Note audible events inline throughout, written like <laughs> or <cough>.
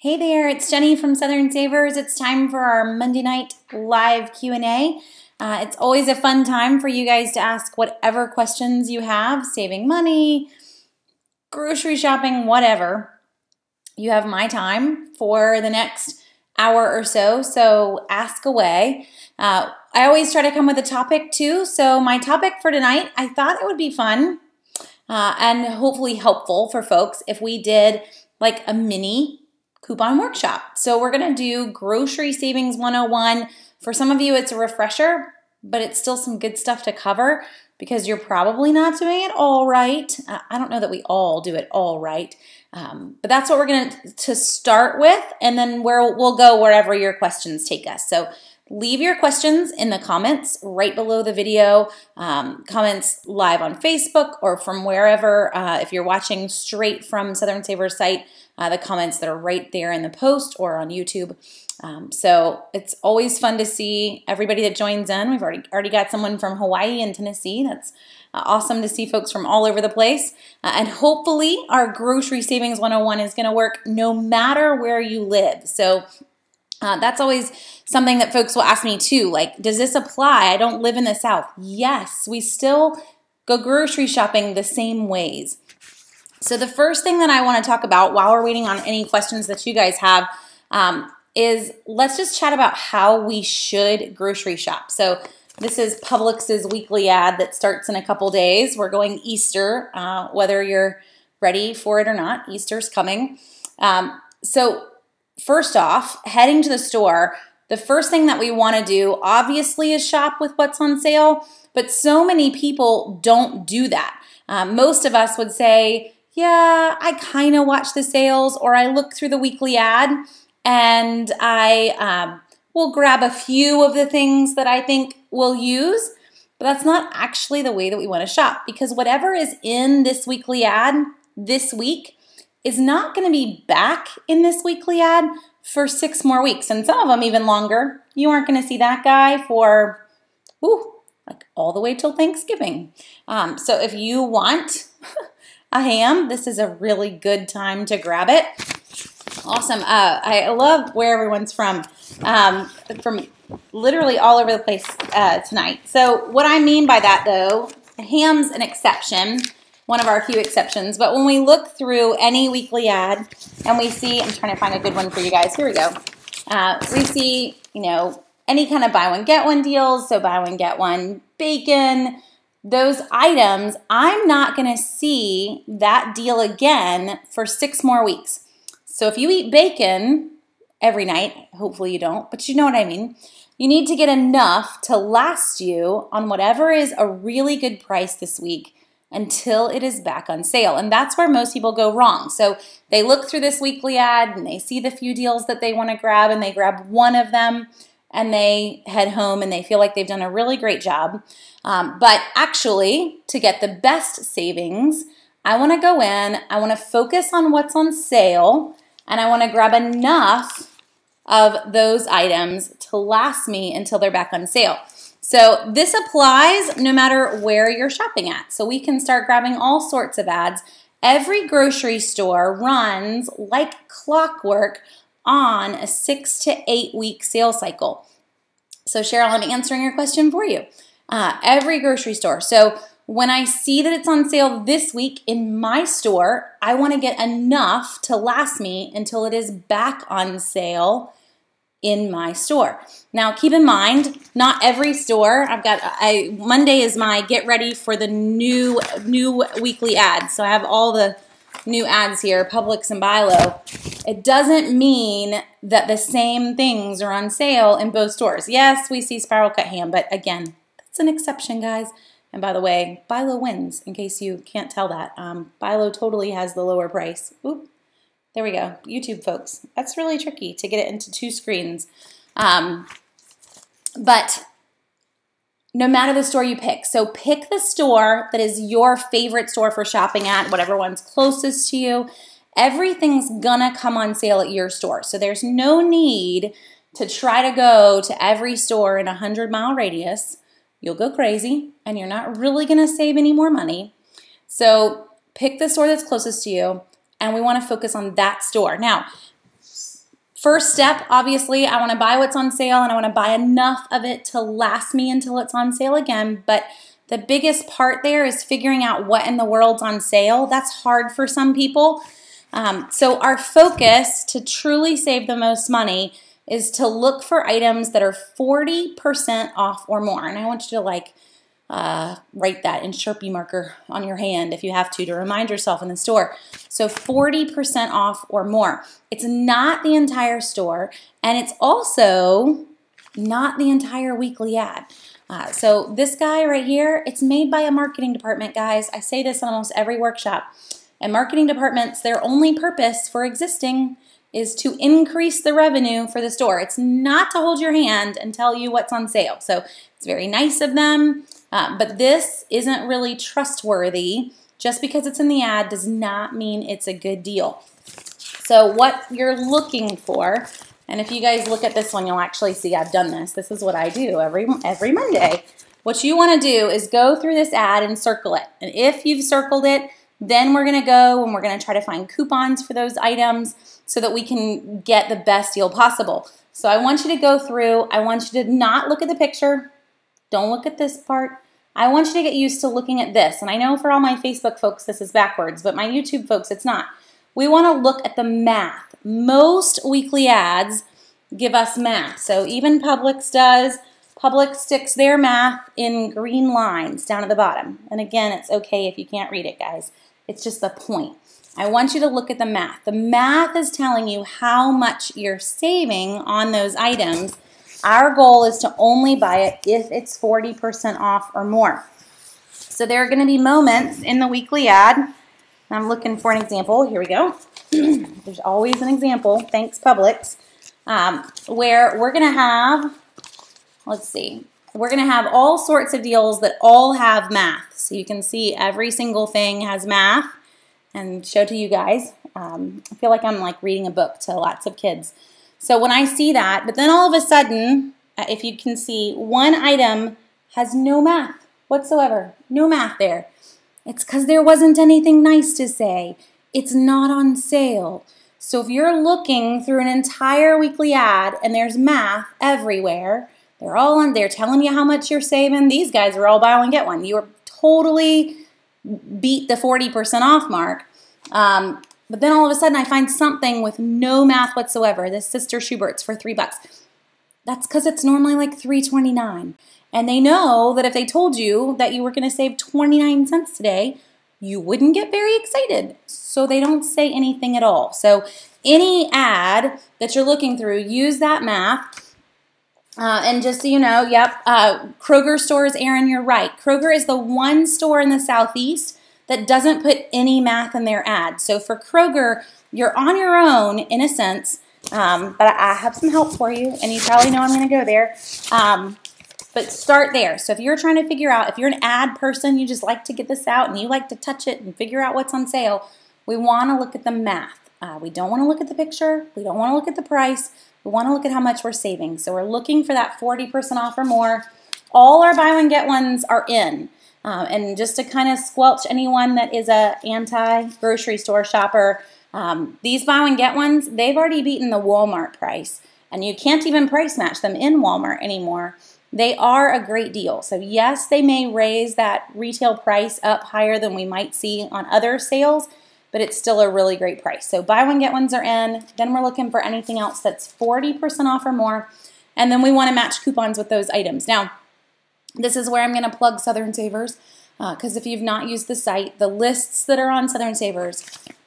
Hey there, it's Jenny from Southern Savers. It's time for our Monday night live Q&A. Uh, it's always a fun time for you guys to ask whatever questions you have, saving money, grocery shopping, whatever. You have my time for the next hour or so, so ask away. Uh, I always try to come with a topic too, so my topic for tonight, I thought it would be fun uh, and hopefully helpful for folks if we did like a mini coupon workshop. So we're going to do grocery savings 101. For some of you, it's a refresher, but it's still some good stuff to cover because you're probably not doing it all right. I don't know that we all do it all right, um, but that's what we're going to to start with, and then where we'll go wherever your questions take us. So leave your questions in the comments right below the video, um, comments live on Facebook or from wherever. Uh, if you're watching straight from Southern Savers site, uh, the comments that are right there in the post or on YouTube. Um, so it's always fun to see everybody that joins in. We've already already got someone from Hawaii and Tennessee. That's uh, awesome to see folks from all over the place. Uh, and hopefully our grocery savings 101 is going to work no matter where you live. So uh, that's always something that folks will ask me too. Like, does this apply? I don't live in the South. Yes, we still go grocery shopping the same ways. So the first thing that I want to talk about while we're waiting on any questions that you guys have um, is let's just chat about how we should grocery shop. So this is Publix's weekly ad that starts in a couple days. We're going Easter, uh, whether you're ready for it or not. Easter's coming. Um, so first off, heading to the store, the first thing that we want to do obviously is shop with what's on sale, but so many people don't do that. Um, most of us would say, yeah, I kind of watch the sales or I look through the weekly ad and I um, will grab a few of the things that I think we'll use. But that's not actually the way that we want to shop because whatever is in this weekly ad this week is not going to be back in this weekly ad for six more weeks and some of them even longer. You aren't going to see that guy for, ooh, like all the way till Thanksgiving. Um, so if you want a ham, this is a really good time to grab it. Awesome. Uh, I love where everyone's from. Um, from literally all over the place uh, tonight. So what I mean by that, though, ham's an exception, one of our few exceptions. But when we look through any weekly ad and we see, I'm trying to find a good one for you guys. Here we go. Uh, we see, you know, any kind of buy one, get one deals. So buy one, get one bacon, those items, I'm not going to see that deal again for six more weeks. So if you eat bacon every night, hopefully you don't, but you know what I mean. You need to get enough to last you on whatever is a really good price this week until it is back on sale. And that's where most people go wrong. So they look through this weekly ad and they see the few deals that they want to grab and they grab one of them and they head home and they feel like they've done a really great job. Um, but actually, to get the best savings, I want to go in, I want to focus on what's on sale, and I want to grab enough of those items to last me until they're back on sale. So this applies no matter where you're shopping at. So we can start grabbing all sorts of ads. Every grocery store runs like clockwork on a six to eight week sales cycle. So Cheryl, I'm answering your question for you. Uh, every grocery store. So when I see that it's on sale this week in my store, I want to get enough to last me until it is back on sale in my store. Now, keep in mind, not every store. I've got I Monday is my get ready for the new new weekly ads. So I have all the new ads here, Publix and Bilo, it doesn't mean that the same things are on sale in both stores. Yes, we see spiral cut ham, but again, that's an exception, guys. And by the way, Bilo wins, in case you can't tell that. Um, Bilo totally has the lower price. Oop, there we go. YouTube folks. That's really tricky to get it into two screens. Um, but no matter the store you pick. So pick the store that is your favorite store for shopping at, whatever one's closest to you. Everything's gonna come on sale at your store. So there's no need to try to go to every store in a 100 mile radius. You'll go crazy and you're not really gonna save any more money. So pick the store that's closest to you and we wanna focus on that store. Now, First step, obviously, I want to buy what's on sale and I want to buy enough of it to last me until it's on sale again. But the biggest part there is figuring out what in the world's on sale. That's hard for some people. Um, so our focus to truly save the most money is to look for items that are 40% off or more. And I want you to like uh, write that in Sharpie marker on your hand if you have to to remind yourself in the store. So 40% off or more. It's not the entire store and it's also not the entire weekly ad. Uh, so this guy right here, it's made by a marketing department, guys. I say this in almost every workshop. And marketing departments, their only purpose for existing is to increase the revenue for the store. It's not to hold your hand and tell you what's on sale. So it's very nice of them. Uh, but this isn't really trustworthy. Just because it's in the ad does not mean it's a good deal. So what you're looking for, and if you guys look at this one, you'll actually see I've done this. This is what I do every, every Monday. What you want to do is go through this ad and circle it. And if you've circled it, then we're going to go and we're going to try to find coupons for those items so that we can get the best deal possible. So I want you to go through. I want you to not look at the picture. Don't look at this part. I want you to get used to looking at this. And I know for all my Facebook folks, this is backwards, but my YouTube folks, it's not. We want to look at the math. Most weekly ads give us math. So even Publix does. Publix sticks their math in green lines down at the bottom. And again, it's okay if you can't read it, guys. It's just the point. I want you to look at the math. The math is telling you how much you're saving on those items our goal is to only buy it if it's 40% off or more. So there are going to be moments in the weekly ad. I'm looking for an example. Here we go. <clears throat> There's always an example. Thanks, Publix. Um, where we're going to have, let's see, we're going to have all sorts of deals that all have math. So you can see every single thing has math and show to you guys. Um, I feel like I'm like reading a book to lots of kids. So when I see that, but then all of a sudden, uh, if you can see, one item has no math whatsoever. No math there. It's because there wasn't anything nice to say. It's not on sale. So if you're looking through an entire weekly ad and there's math everywhere, they're all on there telling you how much you're saving. These guys are all buy one, get one. You're totally beat the 40% off mark. Um, but then all of a sudden I find something with no math whatsoever, this Sister Schubert's for three bucks. That's because it's normally like three twenty nine, And they know that if they told you that you were going to save 29 cents today, you wouldn't get very excited. So they don't say anything at all. So any ad that you're looking through, use that math. Uh, and just so you know, yep, uh, Kroger stores, Aaron, you're right. Kroger is the one store in the Southeast that doesn't put any math in their ad. So for Kroger, you're on your own in a sense, um, but I have some help for you, and you probably know I'm going to go there. Um, but start there. So if you're trying to figure out, if you're an ad person, you just like to get this out and you like to touch it and figure out what's on sale, we want to look at the math. Uh, we don't want to look at the picture. We don't want to look at the price. We want to look at how much we're saving. So we're looking for that 40% off or more. All our buy one, get ones are in. Um, and just to kind of squelch anyone that is a anti-grocery store shopper, um, these buy one get ones, they've already beaten the Walmart price. And you can't even price match them in Walmart anymore. They are a great deal. So yes, they may raise that retail price up higher than we might see on other sales, but it's still a really great price. So buy one, get ones are in. Then we're looking for anything else that's 40% off or more. And then we want to match coupons with those items. Now, this is where I'm going to plug Southern Savers because uh, if you've not used the site, the lists that are on Southern Savers,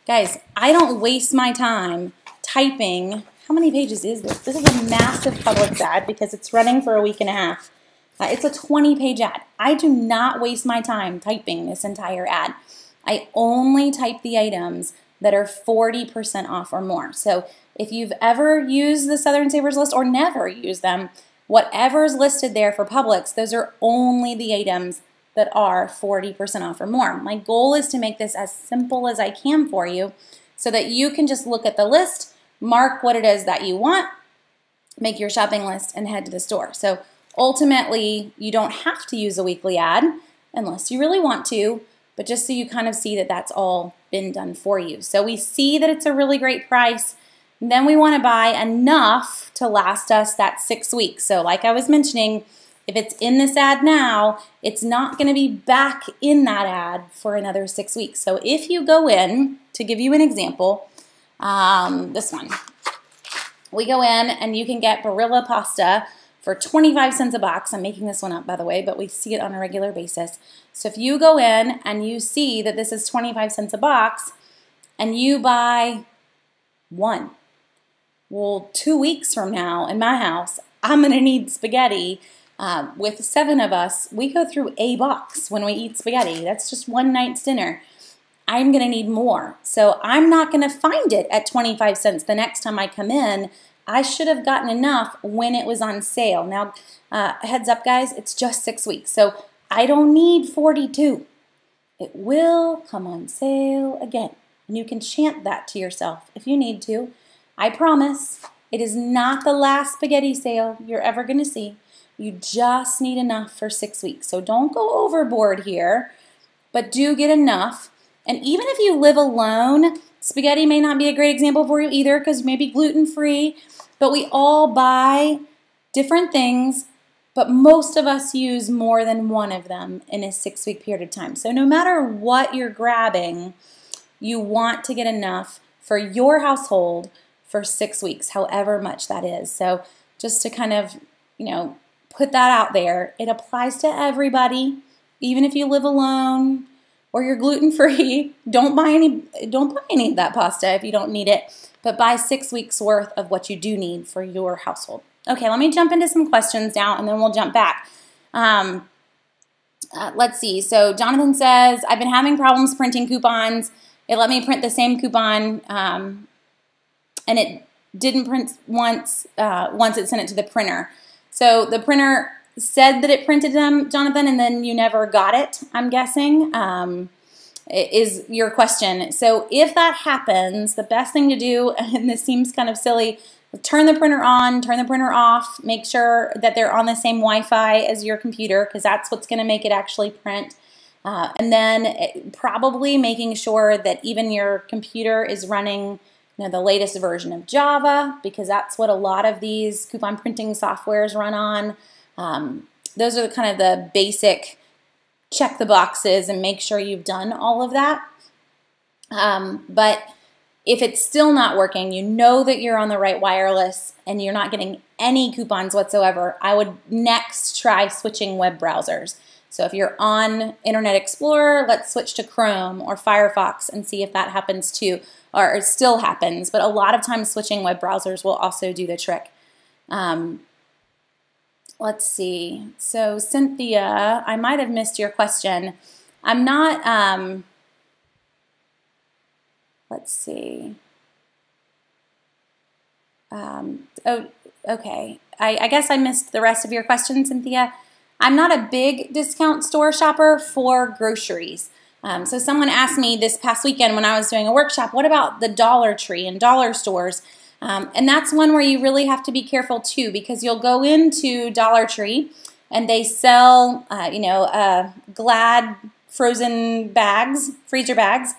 guys, I don't waste my time typing. How many pages is this? This is a massive Publix ad because it's running for a week and a half. Uh, it's a 20 page ad. I do not waste my time typing this entire ad. I only type the items that are 40% off or more. So if you've ever used the Southern Savers list or never used them, Whatever's listed there for Publix, those are only the items that are 40% off or more. My goal is to make this as simple as I can for you so that you can just look at the list, mark what it is that you want, make your shopping list, and head to the store. So ultimately, you don't have to use a weekly ad unless you really want to, but just so you kind of see that that's all been done for you. So we see that it's a really great price. Then we want to buy enough to last us that six weeks. So like I was mentioning, if it's in this ad now, it's not going to be back in that ad for another six weeks. So if you go in, to give you an example, um, this one, we go in and you can get Barilla pasta for 25 cents a box. I'm making this one up, by the way, but we see it on a regular basis. So if you go in and you see that this is 25 cents a box and you buy one, well, two weeks from now in my house, I'm going to need spaghetti. Uh, with seven of us, we go through a box when we eat spaghetti. That's just one night's dinner. I'm going to need more. So I'm not going to find it at 25 cents the next time I come in I should have gotten enough when it was on sale. Now, uh, heads up, guys, it's just six weeks, so I don't need 42. It will come on sale again. And you can chant that to yourself if you need to. I promise it is not the last spaghetti sale you're ever going to see. You just need enough for six weeks. So don't go overboard here, but do get enough. And even if you live alone, spaghetti may not be a great example for you either because maybe gluten free but we all buy different things, but most of us use more than one of them in a six week period of time. So no matter what you're grabbing, you want to get enough for your household for six weeks, however much that is. So just to kind of, you know, put that out there, it applies to everybody, even if you live alone or you're gluten free. <laughs> Don't buy any don't buy any of that pasta if you don't need it but buy six weeks worth of what you do need for your household. Okay, let me jump into some questions now and then we'll jump back. Um, uh, let's see. So Jonathan says, I've been having problems printing coupons. It let me print the same coupon um, and it didn't print once, uh, once it sent it to the printer. So the printer said that it printed them, Jonathan, and then you never got it, I'm guessing. Um, is your question. So if that happens, the best thing to do, <laughs> and this seems kind of silly, turn the printer on, turn the printer off, make sure that they're on the same Wi-Fi as your computer because that's what's going to make it actually print. Uh, and then it, eh, probably making sure that even your computer is running know, the latest version of Java because that's what a lot of these coupon printing softwares run on. Um, those are the, kind of the basic check the boxes and make sure you've done all of that. Um, but if it's still not working, you know that you're on the right wireless and you're not getting any coupons whatsoever, I would next try switching web browsers. So if you're on Internet Explorer, let's switch to Chrome or Firefox and see if that happens too, or it still happens. But a lot of times switching web browsers will also do the trick. Um, let's see. So Cynthia, I might have missed your question. I'm not, um, let's see. Um, oh, okay. I, I guess I missed the rest of your question, Cynthia. I'm not a big discount store shopper for groceries. Um, so someone asked me this past weekend when I was doing a workshop, what about the Dollar Tree and dollar stores? Um, and that's one where you really have to be careful too because you'll go into Dollar Tree and they sell, uh, you know, uh, Glad frozen bags, freezer bags,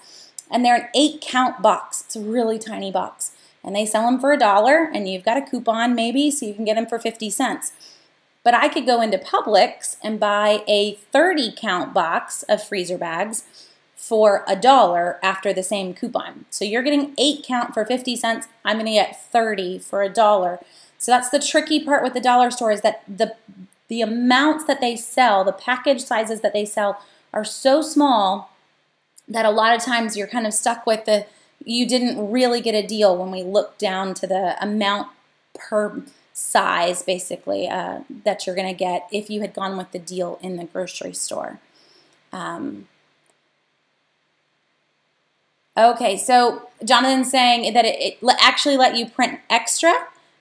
and they're an eight count box. It's a really tiny box. And they sell them for a dollar and you've got a coupon maybe so you can get them for 50 cents. But I could go into Publix and buy a 30 count box of freezer bags for a dollar after the same coupon. So you're getting eight count for 50 cents. I'm going to get 30 for a dollar. So that's the tricky part with the dollar store is that the, the amounts that they sell, the package sizes that they sell are so small that a lot of times you're kind of stuck with the, you didn't really get a deal when we look down to the amount per size basically uh, that you're going to get if you had gone with the deal in the grocery store. Um, Okay, so Jonathan's saying that it, it actually let you print extra.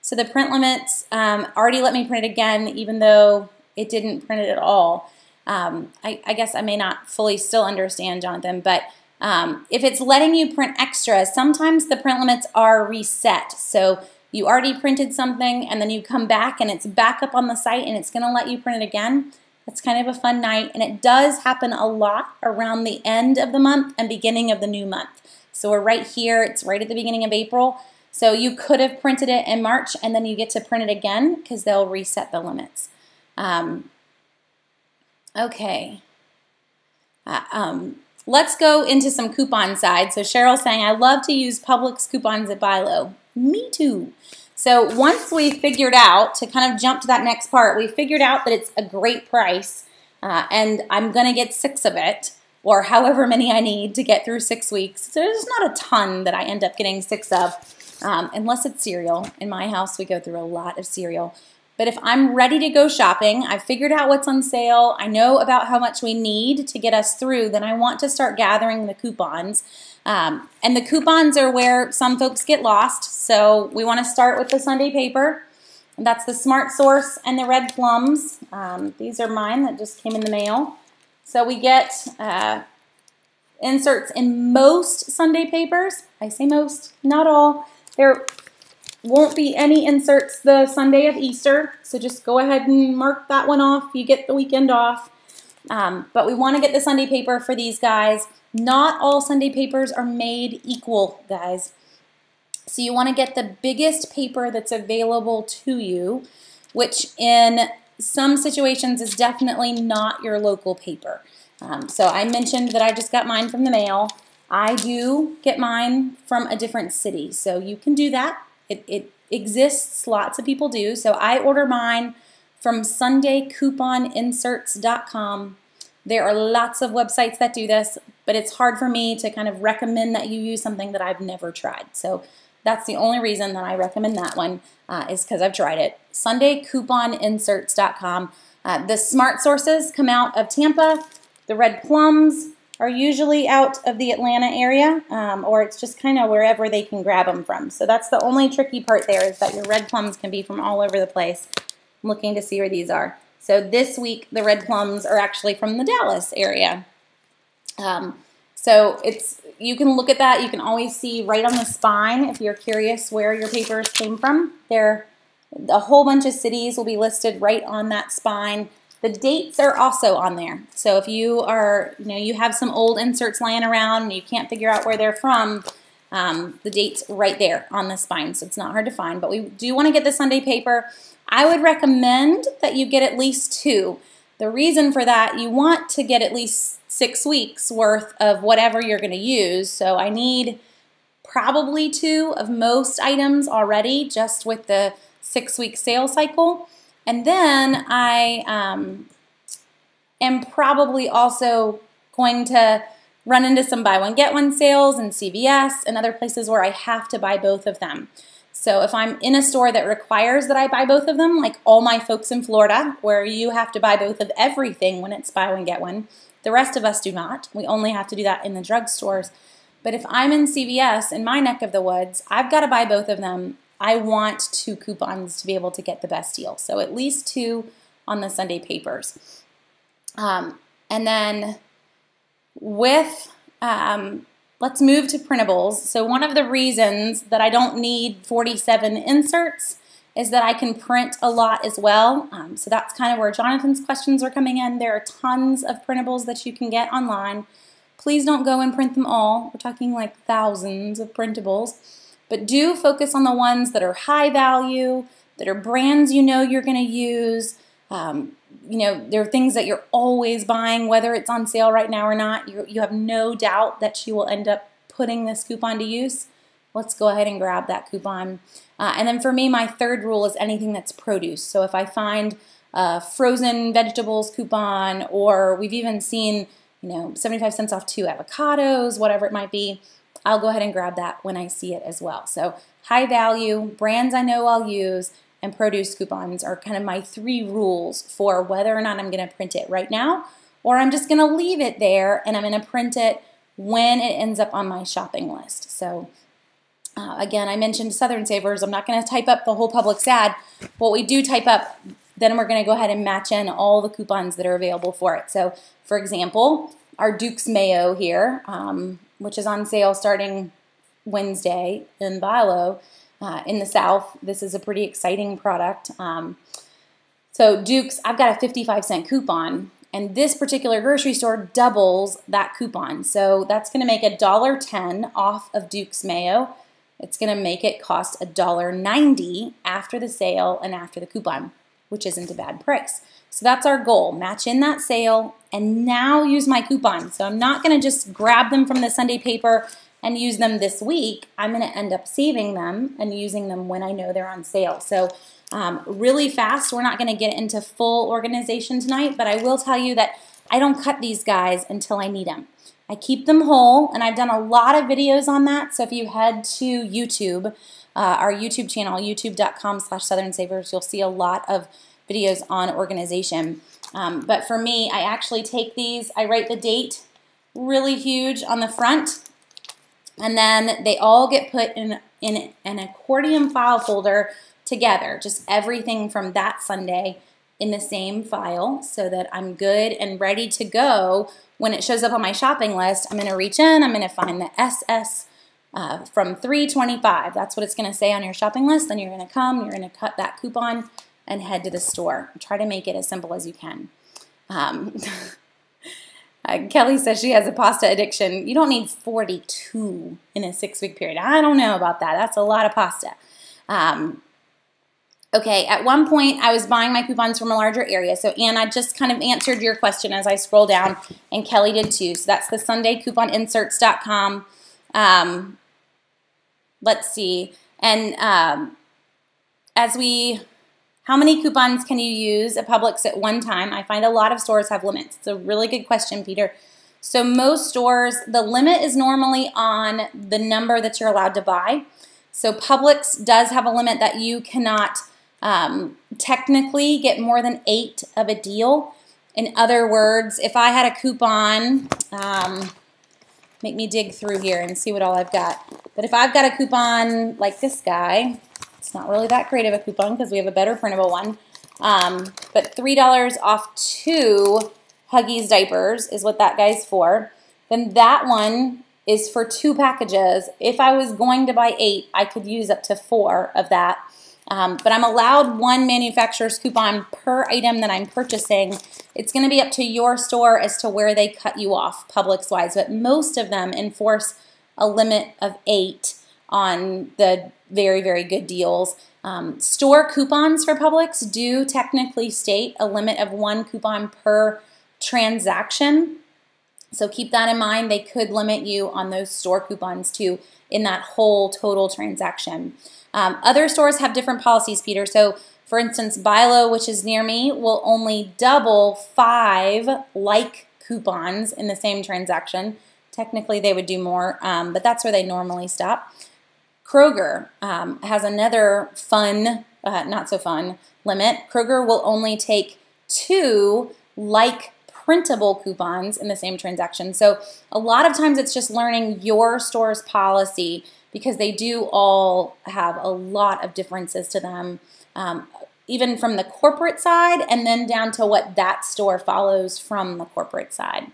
So the print limits um, already let me print it again, even though it didn't print it at all. Um, I, I, guess I may not fully still understand, Jonathan, but um, if it's letting you print extra, sometimes the print limits are reset. So you already printed something and then you come back and it's back up on the site and it's going to let you print it again. That's kind of a fun night, and it does happen a lot around the end of the month and beginning of the new month. So we're right here, it's right at the beginning of April. So you could have printed it in March and then you get to print it again because they'll reset the limits. Um, okay. Uh, um, let's go into some coupon side. So Cheryl's saying, I love to use Publix coupons at Bilo. Me too. So once we figured out, to kind of jump to that next part, we figured out that it's a great price uh, and I'm going to get six of it or however many I need to get through six weeks. So there's not a ton that I end up getting six of um, unless it's cereal. In my house, we go through a lot of cereal. But if I'm ready to go shopping, I've figured out what's on sale, I know about how much we need to get us through, then I want to start gathering the coupons. Um, and the coupons are where some folks get lost. So we want to start with the Sunday paper. And that's the Smart Source and the Red Plums. Um, these are mine that just came in the mail. So we get uh, inserts in most Sunday papers. I say most, not all. There won't be any inserts the Sunday of Easter, so just go ahead and mark that one off. You get the weekend off. Um, but we want to get the Sunday paper for these guys. Not all Sunday papers are made equal, guys. So you want to get the biggest paper that's available to you, which in some situations is definitely not your local paper. Um, so I mentioned that I just got mine from the mail. I do get mine from a different city, so you can do that. It, it exists, lots of people do. So I order mine from SundayCouponInserts.com. There are lots of websites that do this, but it's hard for me to kind of recommend that you use something that I've never tried. So that's the only reason that I recommend that one uh, is because I've tried it. SundayCouponInserts.com. Uh, the smart sources come out of Tampa. The red plums are usually out of the Atlanta area, um, or it's just kind of wherever they can grab them from. So that's the only tricky part there is that your red plums can be from all over the place. I'm looking to see where these are. So this week, the red plums are actually from the Dallas area. Um, so it's you can look at that. You can always see right on the spine if you're curious where your papers came from. There, a whole bunch of cities will be listed right on that spine. The dates are also on there. So if you are, you know, you have some old inserts laying around and you can't figure out where they're from, um, the date's right there on the spine, so it's not hard to find. But we do want to get the Sunday paper. I would recommend that you get at least two. The reason for that, you want to get at least six weeks worth of whatever you're going to use. So I need probably two of most items already just with the six week sale cycle. And then I um, am probably also going to run into some buy one get one sales in CVS and other places where I have to buy both of them. So if I'm in a store that requires that I buy both of them, like all my folks in Florida, where you have to buy both of everything when it's buy one get one, the rest of us do not. We only have to do that in the drugstores. But if I'm in CVS in my neck of the woods, I've got to buy both of them I want two coupons to be able to get the best deal. So at least two on the Sunday papers. Um, and then with, um, let's move to printables. So one of the reasons that I don't need 47 inserts is that I can print a lot as well. Um, so that's kind of where Jonathan's questions are coming in. There are tons of printables that you can get online. Please don't go and print them all. We're talking like thousands of printables. But do focus on the ones that are high value, that are brands you know you're going to use. Um, you know, there are things that you're always buying, whether it's on sale right now or not. You, you have no doubt that you will end up putting this coupon to use. Let's go ahead and grab that coupon. Uh, and then for me, my third rule is anything that's produce. So if I find a frozen vegetables coupon, or we've even seen, you know, 75 cents off two avocados, whatever it might be, I'll go ahead and grab that when I see it as well. So high value, brands I know I'll use, and produce coupons are kind of my three rules for whether or not I'm going to print it right now or I'm just going to leave it there and I'm going to print it when it ends up on my shopping list. So uh, again, I mentioned Southern Savers. I'm not going to type up the whole Publix ad. What we do type up, then we're going to go ahead and match in all the coupons that are available for it. So for example, our Duke's Mayo here, um, which is on sale starting Wednesday in Bilo. Uh, in the South, this is a pretty exciting product. Um, so Duke's, I've got a 55 cent coupon, and this particular grocery store doubles that coupon. So that's going to make a $1.10 off of Duke's Mayo. it's going to make it cost $1.90 after the sale and after the coupon, which isn't a bad price. So that's our goal, match in that sale and now use my coupon. So I'm not gonna just grab them from the Sunday paper and use them this week. I'm gonna end up saving them and using them when I know they're on sale. So um, really fast, we're not gonna get into full organization tonight, but I will tell you that I don't cut these guys until I need them. I keep them whole, and I've done a lot of videos on that. So if you head to YouTube, uh, our YouTube channel, youtube.com slash Southern Savers, you'll see a lot of videos on organization. Um, but for me, I actually take these, I write the date really huge on the front, and then they all get put in, in an accordion file folder together, just everything from that Sunday in the same file so that I'm good and ready to go when it shows up on my shopping list. I'm going to reach in, I'm going to find the SS uh, from 325. That's what it's going to say on your shopping list. Then you're going to come, you're going to cut that coupon and head to the store. Try to make it as simple as you can. Um, <laughs> uh, Kelly says she has a pasta addiction. You don't need 42 in a six week period. I don't know about that. That's a lot of pasta. Um, okay, at one point I was buying my coupons from a larger area. So Anna just kind of answered your question as I scroll down, and Kelly did too. So that's the SundayCouponInserts.com. Um, let's see. And um, as we how many coupons can you use at Publix at one time? I find a lot of stores have limits. It's a really good question, Peter. So most stores, the limit is normally on the number that you're allowed to buy. So Publix does have a limit that you cannot um, technically get more than eight of a deal. In other words, if I had a coupon, um, make me dig through here and see what all I've got. But if I've got a coupon like this guy, it's not really that great of a coupon because we have a better printable one. Um, but $3 off two Huggies diapers is what that guy's for. Then that one is for two packages. If I was going to buy eight, I could use up to four of that. Um, but I'm allowed one manufacturer's coupon per item that I'm purchasing. It's going to be up to your store as to where they cut you off Publix-wise, but most of them enforce a limit of eight on the very, very good deals. Um, store coupons for Publix do technically state a limit of one coupon per transaction. So keep that in mind. They could limit you on those store coupons too in that whole total transaction. Um, other stores have different policies, Peter. So for instance, Bilo, which is near me, will only double five like coupons in the same transaction. Technically, they would do more, um, but that's where they normally stop. Kroger um, has another fun, uh, not so fun, limit. Kroger will only take two like printable coupons in the same transaction. So a lot of times it's just learning your store's policy because they do all have a lot of differences to them, um, even from the corporate side and then down to what that store follows from the corporate side.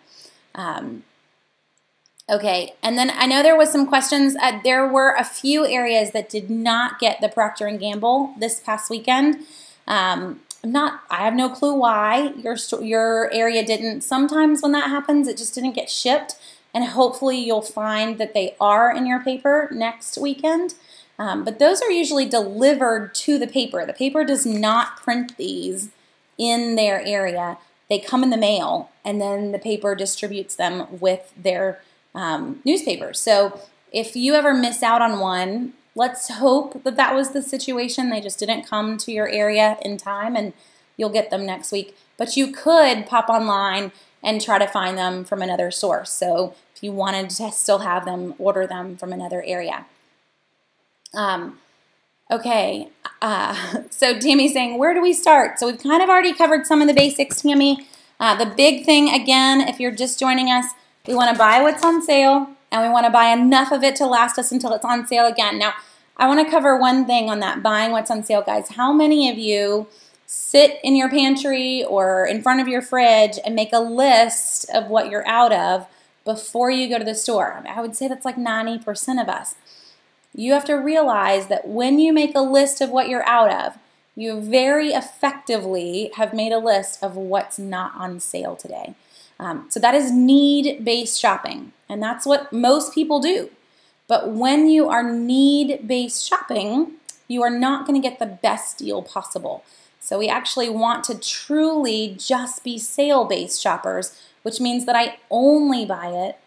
Um, Okay, and then I know there was some questions. Uh, there were a few areas that did not get the Procter & Gamble this past weekend. Um, not, I have no clue why your, your area didn't. Sometimes when that happens, it just didn't get shipped, and hopefully you'll find that they are in your paper next weekend. Um, but those are usually delivered to the paper. The paper does not print these in their area. They come in the mail, and then the paper distributes them with their um, newspapers. So if you ever miss out on one, let's hope that that was the situation. They just didn't come to your area in time and you'll get them next week. But you could pop online and try to find them from another source. So if you wanted to still have them, order them from another area. Um, okay, uh, <laughs> so Tammy's saying, where do we start? So we've kind of already covered some of the basics, Tammy. Uh, the big thing, again, if you're just joining us, we want to buy what's on sale, and we want to buy enough of it to last us until it's on sale again. Now, I want to cover one thing on that buying what's on sale, guys. How many of you sit in your pantry or in front of your fridge and make a list of what you're out of before you go to the store? I would say that's like 90% of us. You have to realize that when you make a list of what you're out of, you very effectively have made a list of what's not on sale today. Um, so that is need-based shopping, and that's what most people do. But when you are need based shopping, you are not going to get the best deal possible. So we actually want to truly just be sale based shoppers, which means that I only buy it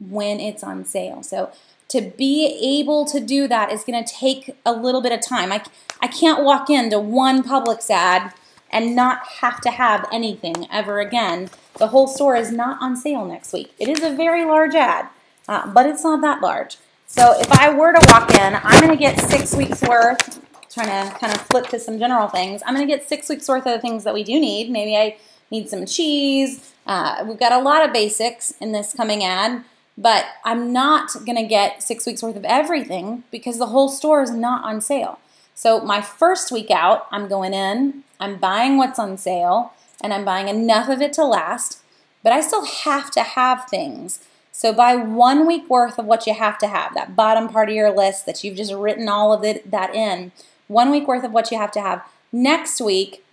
when it's on sale. So to be able to do that is going to take a little bit of time. I, I can't walk into one Publix ad and not have to have anything ever again. The whole store is not on sale next week. It is a very large ad, uh, but it's not that large. So if I were to walk in, I'm going to get six weeks worth, trying to kind of flip to some general things. I'm going to get six weeks worth of the things that we do need. Maybe I need some cheese. Uh, we've got a lot of basics in this coming ad, but I'm not going to get six weeks worth of everything because the whole store is not on sale. So my first week out, I'm going in, I'm buying what's on sale, and I'm buying enough of it to last, but I still have to have things. So buy one week worth of what you have to have, that bottom part of your list that you've just written all of it, that in. One week worth of what you have to have. Next week,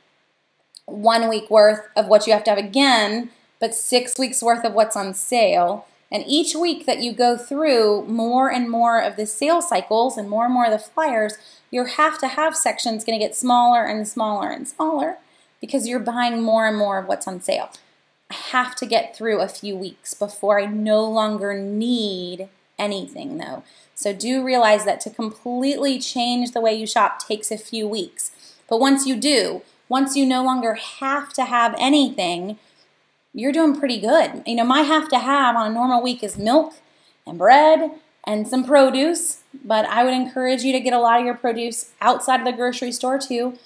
one week worth of what you have to have again, but six weeks worth of what's on sale. And each week that you go through more and more of the sale cycles and more and more of the flyers, your have to have section is going to get smaller and smaller and smaller because you're buying more and more of what's on sale. I have to get through a few weeks before I no longer need anything though. So do realize that to completely change the way you shop takes a few weeks. But once you do, once you no longer have to have anything, you're doing pretty good. You know, my have to have on a normal week is milk and bread and some produce, but I would encourage you to get a lot of your produce outside of the grocery store too.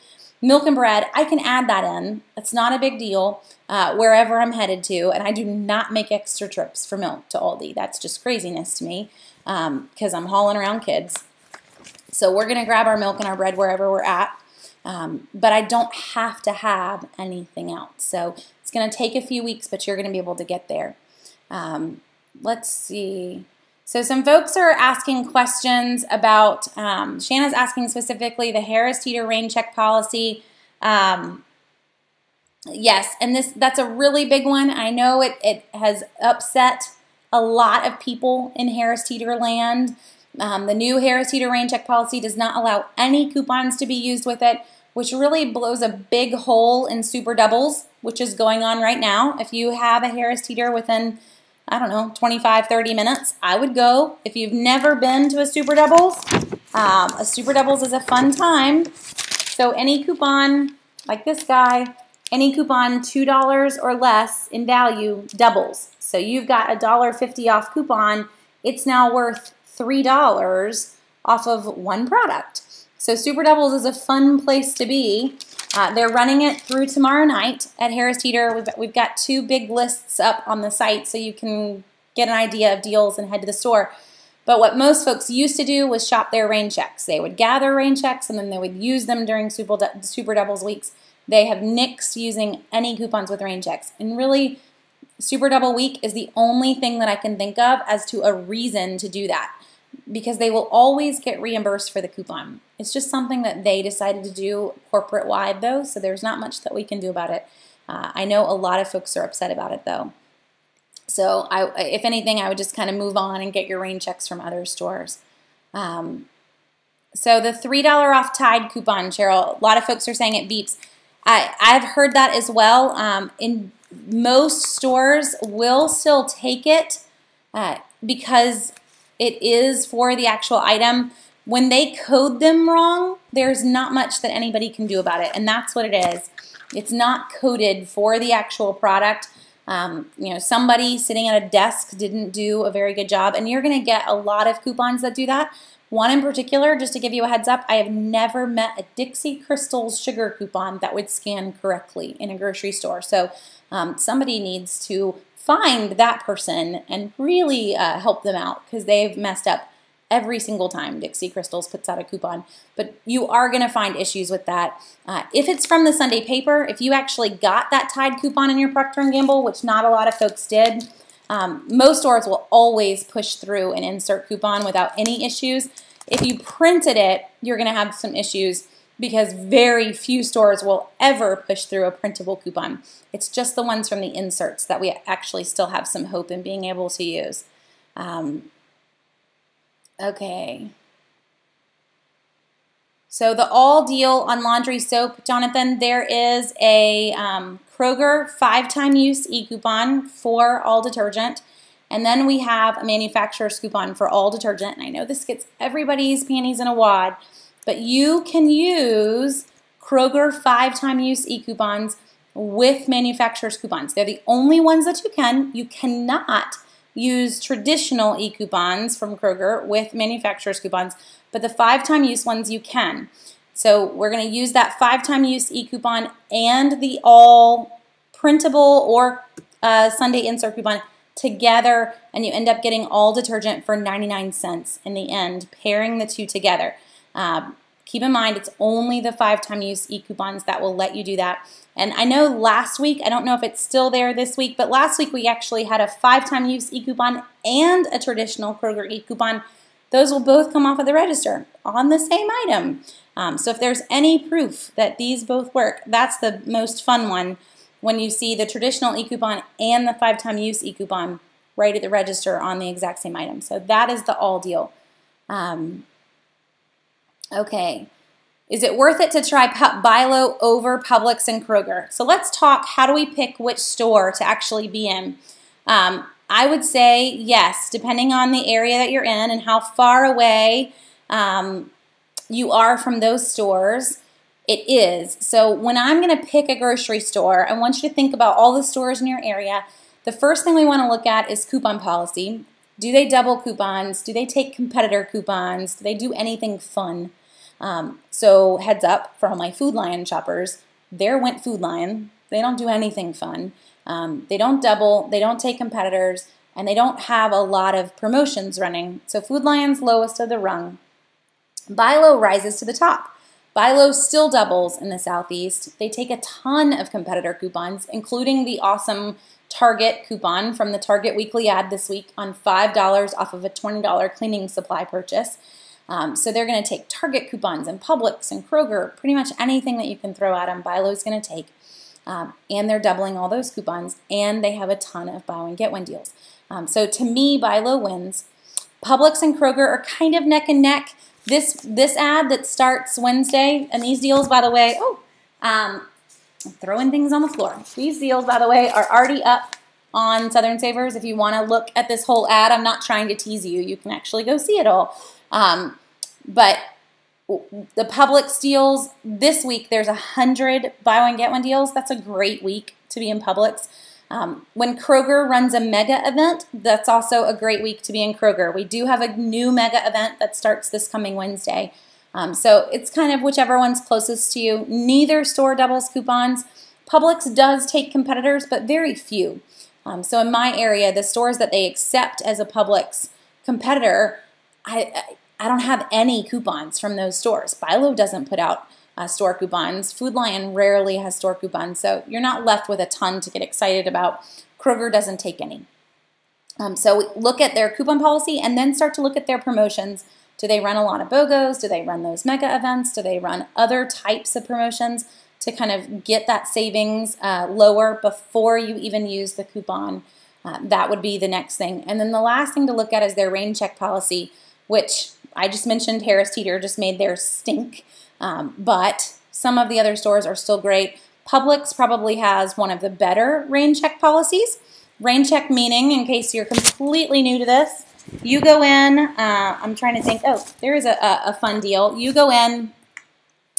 Milk and bread, I can add that in. It's not a big deal uh, wherever I'm headed to, and I do not make extra trips for milk to Aldi. That's just craziness to me because um, I'm hauling around kids. So we're going to grab our milk and our bread wherever we're at. Um, but I don't have to have anything else. So it's going to take a few weeks, but you're going to be able to get there. Um, let's see. So some folks are asking questions about, um, Shanna's asking specifically the Harris Teeter rain check policy. Um, yes, and this that's a really big one. I know it, it has upset a lot of people in Harris Teeter land. Um, the new Harris Teeter rain check policy does not allow any coupons to be used with it which really blows a big hole in super doubles, which is going on right now. If you have a Harris Teeter within, I don't know, 25, 30 minutes, I would go. If you've never been to a super doubles, um, a super doubles is a fun time. So any coupon, like this guy, any coupon $2 or less in value doubles. So you've got a $1.50 off coupon, it's now worth $3 off of one product. So Super Doubles is a fun place to be. Uh, they're running it through tomorrow night at Harris Teeter. We've, we've got two big lists up on the site so you can get an idea of deals and head to the store. But what most folks used to do was shop their rain checks. They would gather rain checks and then they would use them during Super, super Doubles weeks. They have nixed using any coupons with rain checks. And really, Super Double Week is the only thing that I can think of as to a reason to do that because they will always get reimbursed for the coupon. It's just something that they decided to do corporate wide though, so there's not much that we can do about it. Uh, I know a lot of folks are upset about it though. So I, if anything, I would just kind of move on and get your rain checks from other stores. Um, so the $3 off Tide coupon, Cheryl, a lot of folks are saying it beeps. I, I've heard that as well. Um, in most stores will still take it uh, because it is for the actual item. When they code them wrong, there's not much that anybody can do about it, and that's what it is. It's not coded for the actual product. Um, you know, somebody sitting at a desk didn't do a very good job, and you're going to get a lot of coupons that do that. One in particular, just to give you a heads up, I have never met a Dixie Crystals sugar coupon that would scan correctly in a grocery store. So um, somebody needs to find that person and really uh, help them out because they've messed up every single time Dixie Crystals puts out a coupon. But you are going to find issues with that. Uh, if it's from the Sunday paper, if you actually got that Tide coupon in your Procter & Gamble, which not a lot of folks did, um, most stores will always push through an insert coupon without any issues. If you printed it, you're going to have some issues because very few stores will ever push through a printable coupon. It's just the ones from the inserts that we actually still have some hope in being able to use. Um, Okay. So the all deal on laundry soap, Jonathan, there is a um, Kroger five-time use e-coupon for all detergent. And then we have a manufacturer's coupon for all detergent. And I know this gets everybody's panties in a wad, but you can use Kroger five-time use e-coupons with manufacturer's coupons. They're the only ones that you can. You cannot use traditional e-coupons from Kroger with manufacturer's coupons but the five-time use ones you can. So we're going to use that five-time use e-coupon and the all printable or uh, Sunday insert coupon together and you end up getting all detergent for 99 cents in the end, pairing the two together. Um, keep in mind it's only the five-time use e-coupons that will let you do that. And I know last week, I don't know if it's still there this week, but last week we actually had a five-time use e-coupon and a traditional Kroger e-coupon those will both come off of the register on the same item. Um, so if there's any proof that these both work, that's the most fun one when you see the traditional e-coupon and the five-time use e-coupon right at the register on the exact same item. So that is the all deal. Um, okay. Is it worth it to try Bilo over Publix and Kroger? So let's talk, how do we pick which store to actually be in? Um, I would say yes, depending on the area that you're in and how far away um, you are from those stores, it is. So when I'm going to pick a grocery store, I want you to think about all the stores in your area. The first thing we want to look at is coupon policy. Do they double coupons? Do they take competitor coupons? Do they do anything fun? Um, so heads up for all my Food Lion shoppers, there went Food Lion. They don't do anything fun. Um, they don't double, they don't take competitors, and they don't have a lot of promotions running. So Food Lion's lowest of the rung. Bilo rises to the top. Bilo still doubles in the Southeast. They take a ton of competitor coupons, including the awesome Target coupon from the Target weekly ad this week on $5 off of a $20 cleaning supply purchase. Um, so they're going to take Target coupons and Publix and Kroger, pretty much anything that you can throw at them, Bilo's going to take. Um, and they're doubling all those coupons, and they have a ton of buy one get one deals. Um, so to me, Bilo wins. Publix and Kroger are kind of neck and neck. This this ad that starts Wednesday, and these deals, by the way, oh, um, throwing things on the floor. These deals, by the way, are already up on Southern Savers. If you want to look at this whole ad, I'm not trying to tease you. You can actually go see it all. Um, but the Publix deals this week there's a hundred buy one get one deals. That's a great week to be in Publix. Um, when Kroger runs a mega event that's also a great week to be in Kroger. We do have a new mega event that starts this coming Wednesday. Um, so it's kind of whichever one's closest to you. Neither store doubles coupons. Publix does take competitors but very few. Um, so in my area the stores that they accept as a Publix competitor I, I don't have any coupons from those stores. Bilo doesn't put out uh, store coupons. Food Lion rarely has store coupons, so you're not left with a ton to get excited about. Kroger doesn't take any. Um, so look at their coupon policy and then start to look at their promotions. Do they run a lot of BOGOs? Do they run those mega events? Do they run other types of promotions to kind of get that savings uh, lower before you even use the coupon? Uh, that would be the next thing. And then the last thing to look at is their rain check policy, which I just mentioned Harris Teeter just made their stink, um, but some of the other stores are still great. Publix probably has one of the better rain check policies. Rain check meaning, in case you're completely new to this, you go in, uh, I'm trying to think, oh, there is a, a, fun deal. You go in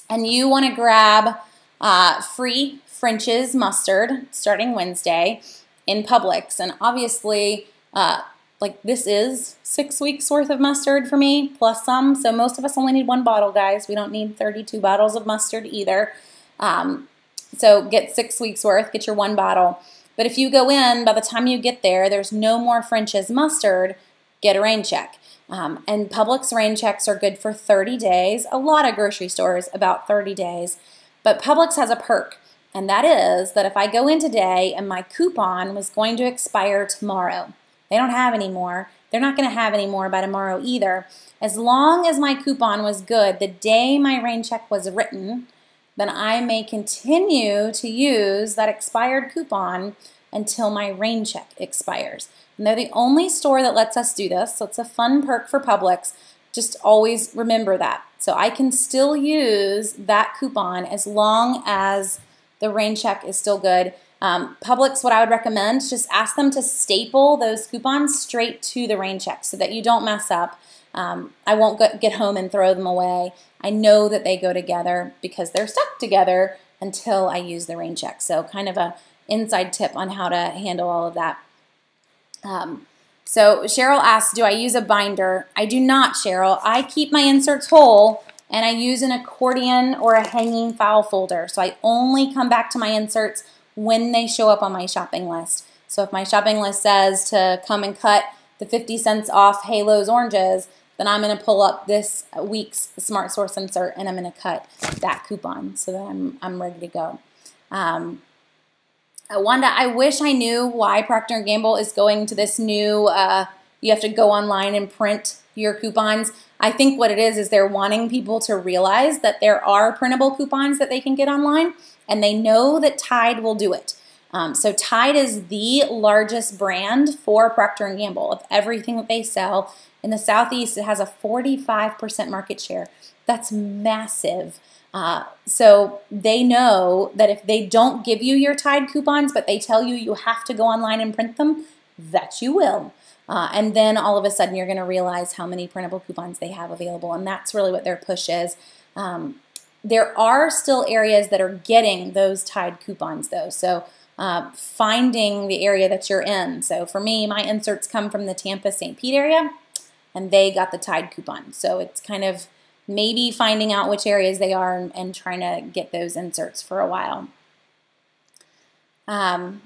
and you want to grab uh, free French's mustard starting Wednesday in Publix. And obviously, uh, like this is six weeks worth of mustard for me, plus some. So most of us only need one bottle, guys. We don't need 32 bottles of mustard either. Um, so get six weeks worth, get your one bottle. But if you go in, by the time you get there, there's no more French's mustard, get a rain check. Um, and Publix rain checks are good for 30 days. A lot of grocery stores, about 30 days. But Publix has a perk, and that is that if I go in today and my coupon was going to expire tomorrow, they don't have any more. They're not going to have any more by tomorrow either. As long as my coupon was good the day my rain check was written, then I may continue to use that expired coupon until my rain check expires. And they're the only store that lets us do this, so it's a fun perk for Publix. just always remember that. So I can still use that coupon as long as the rain check is still good. Um, Publix, what I would recommend, is just ask them to staple those coupons straight to the rain check so that you don't mess up. Um, I won't get home and throw them away. I know that they go together because they're stuck together until I use the rain check. So kind of a inside tip on how to handle all of that. Um, so Cheryl asks, do I use a binder? I do not, Cheryl. I keep my inserts whole and I use an accordion or a hanging file folder. So I only come back to my inserts when they show up on my shopping list. So if my shopping list says to come and cut the 50 cents off Halos oranges, then I'm going to pull up this week's Smart Source insert and I'm going to cut that coupon so that I'm, I'm ready to go. Um, uh, Wanda, I wish I knew why Procter & Gamble is going to this new, uh, you have to go online and print your coupons. I think what it is is they're wanting people to realize that there are printable coupons that they can get online, and they know that Tide will do it. Um, so Tide is the largest brand for Procter & Gamble of everything that they sell. In the Southeast, it has a 45% market share. That's massive. Uh, so they know that if they don't give you your Tide coupons, but they tell you you have to go online and print them, that you will. Uh, and then all of a sudden you're going to realize how many printable coupons they have available. And that's really what their push is. Um, there are still areas that are getting those Tide coupons though. So uh, finding the area that you're in. So for me, my inserts come from the Tampa St. Pete area and they got the Tide coupon. So it's kind of maybe finding out which areas they are and, and trying to get those inserts for a while. Um,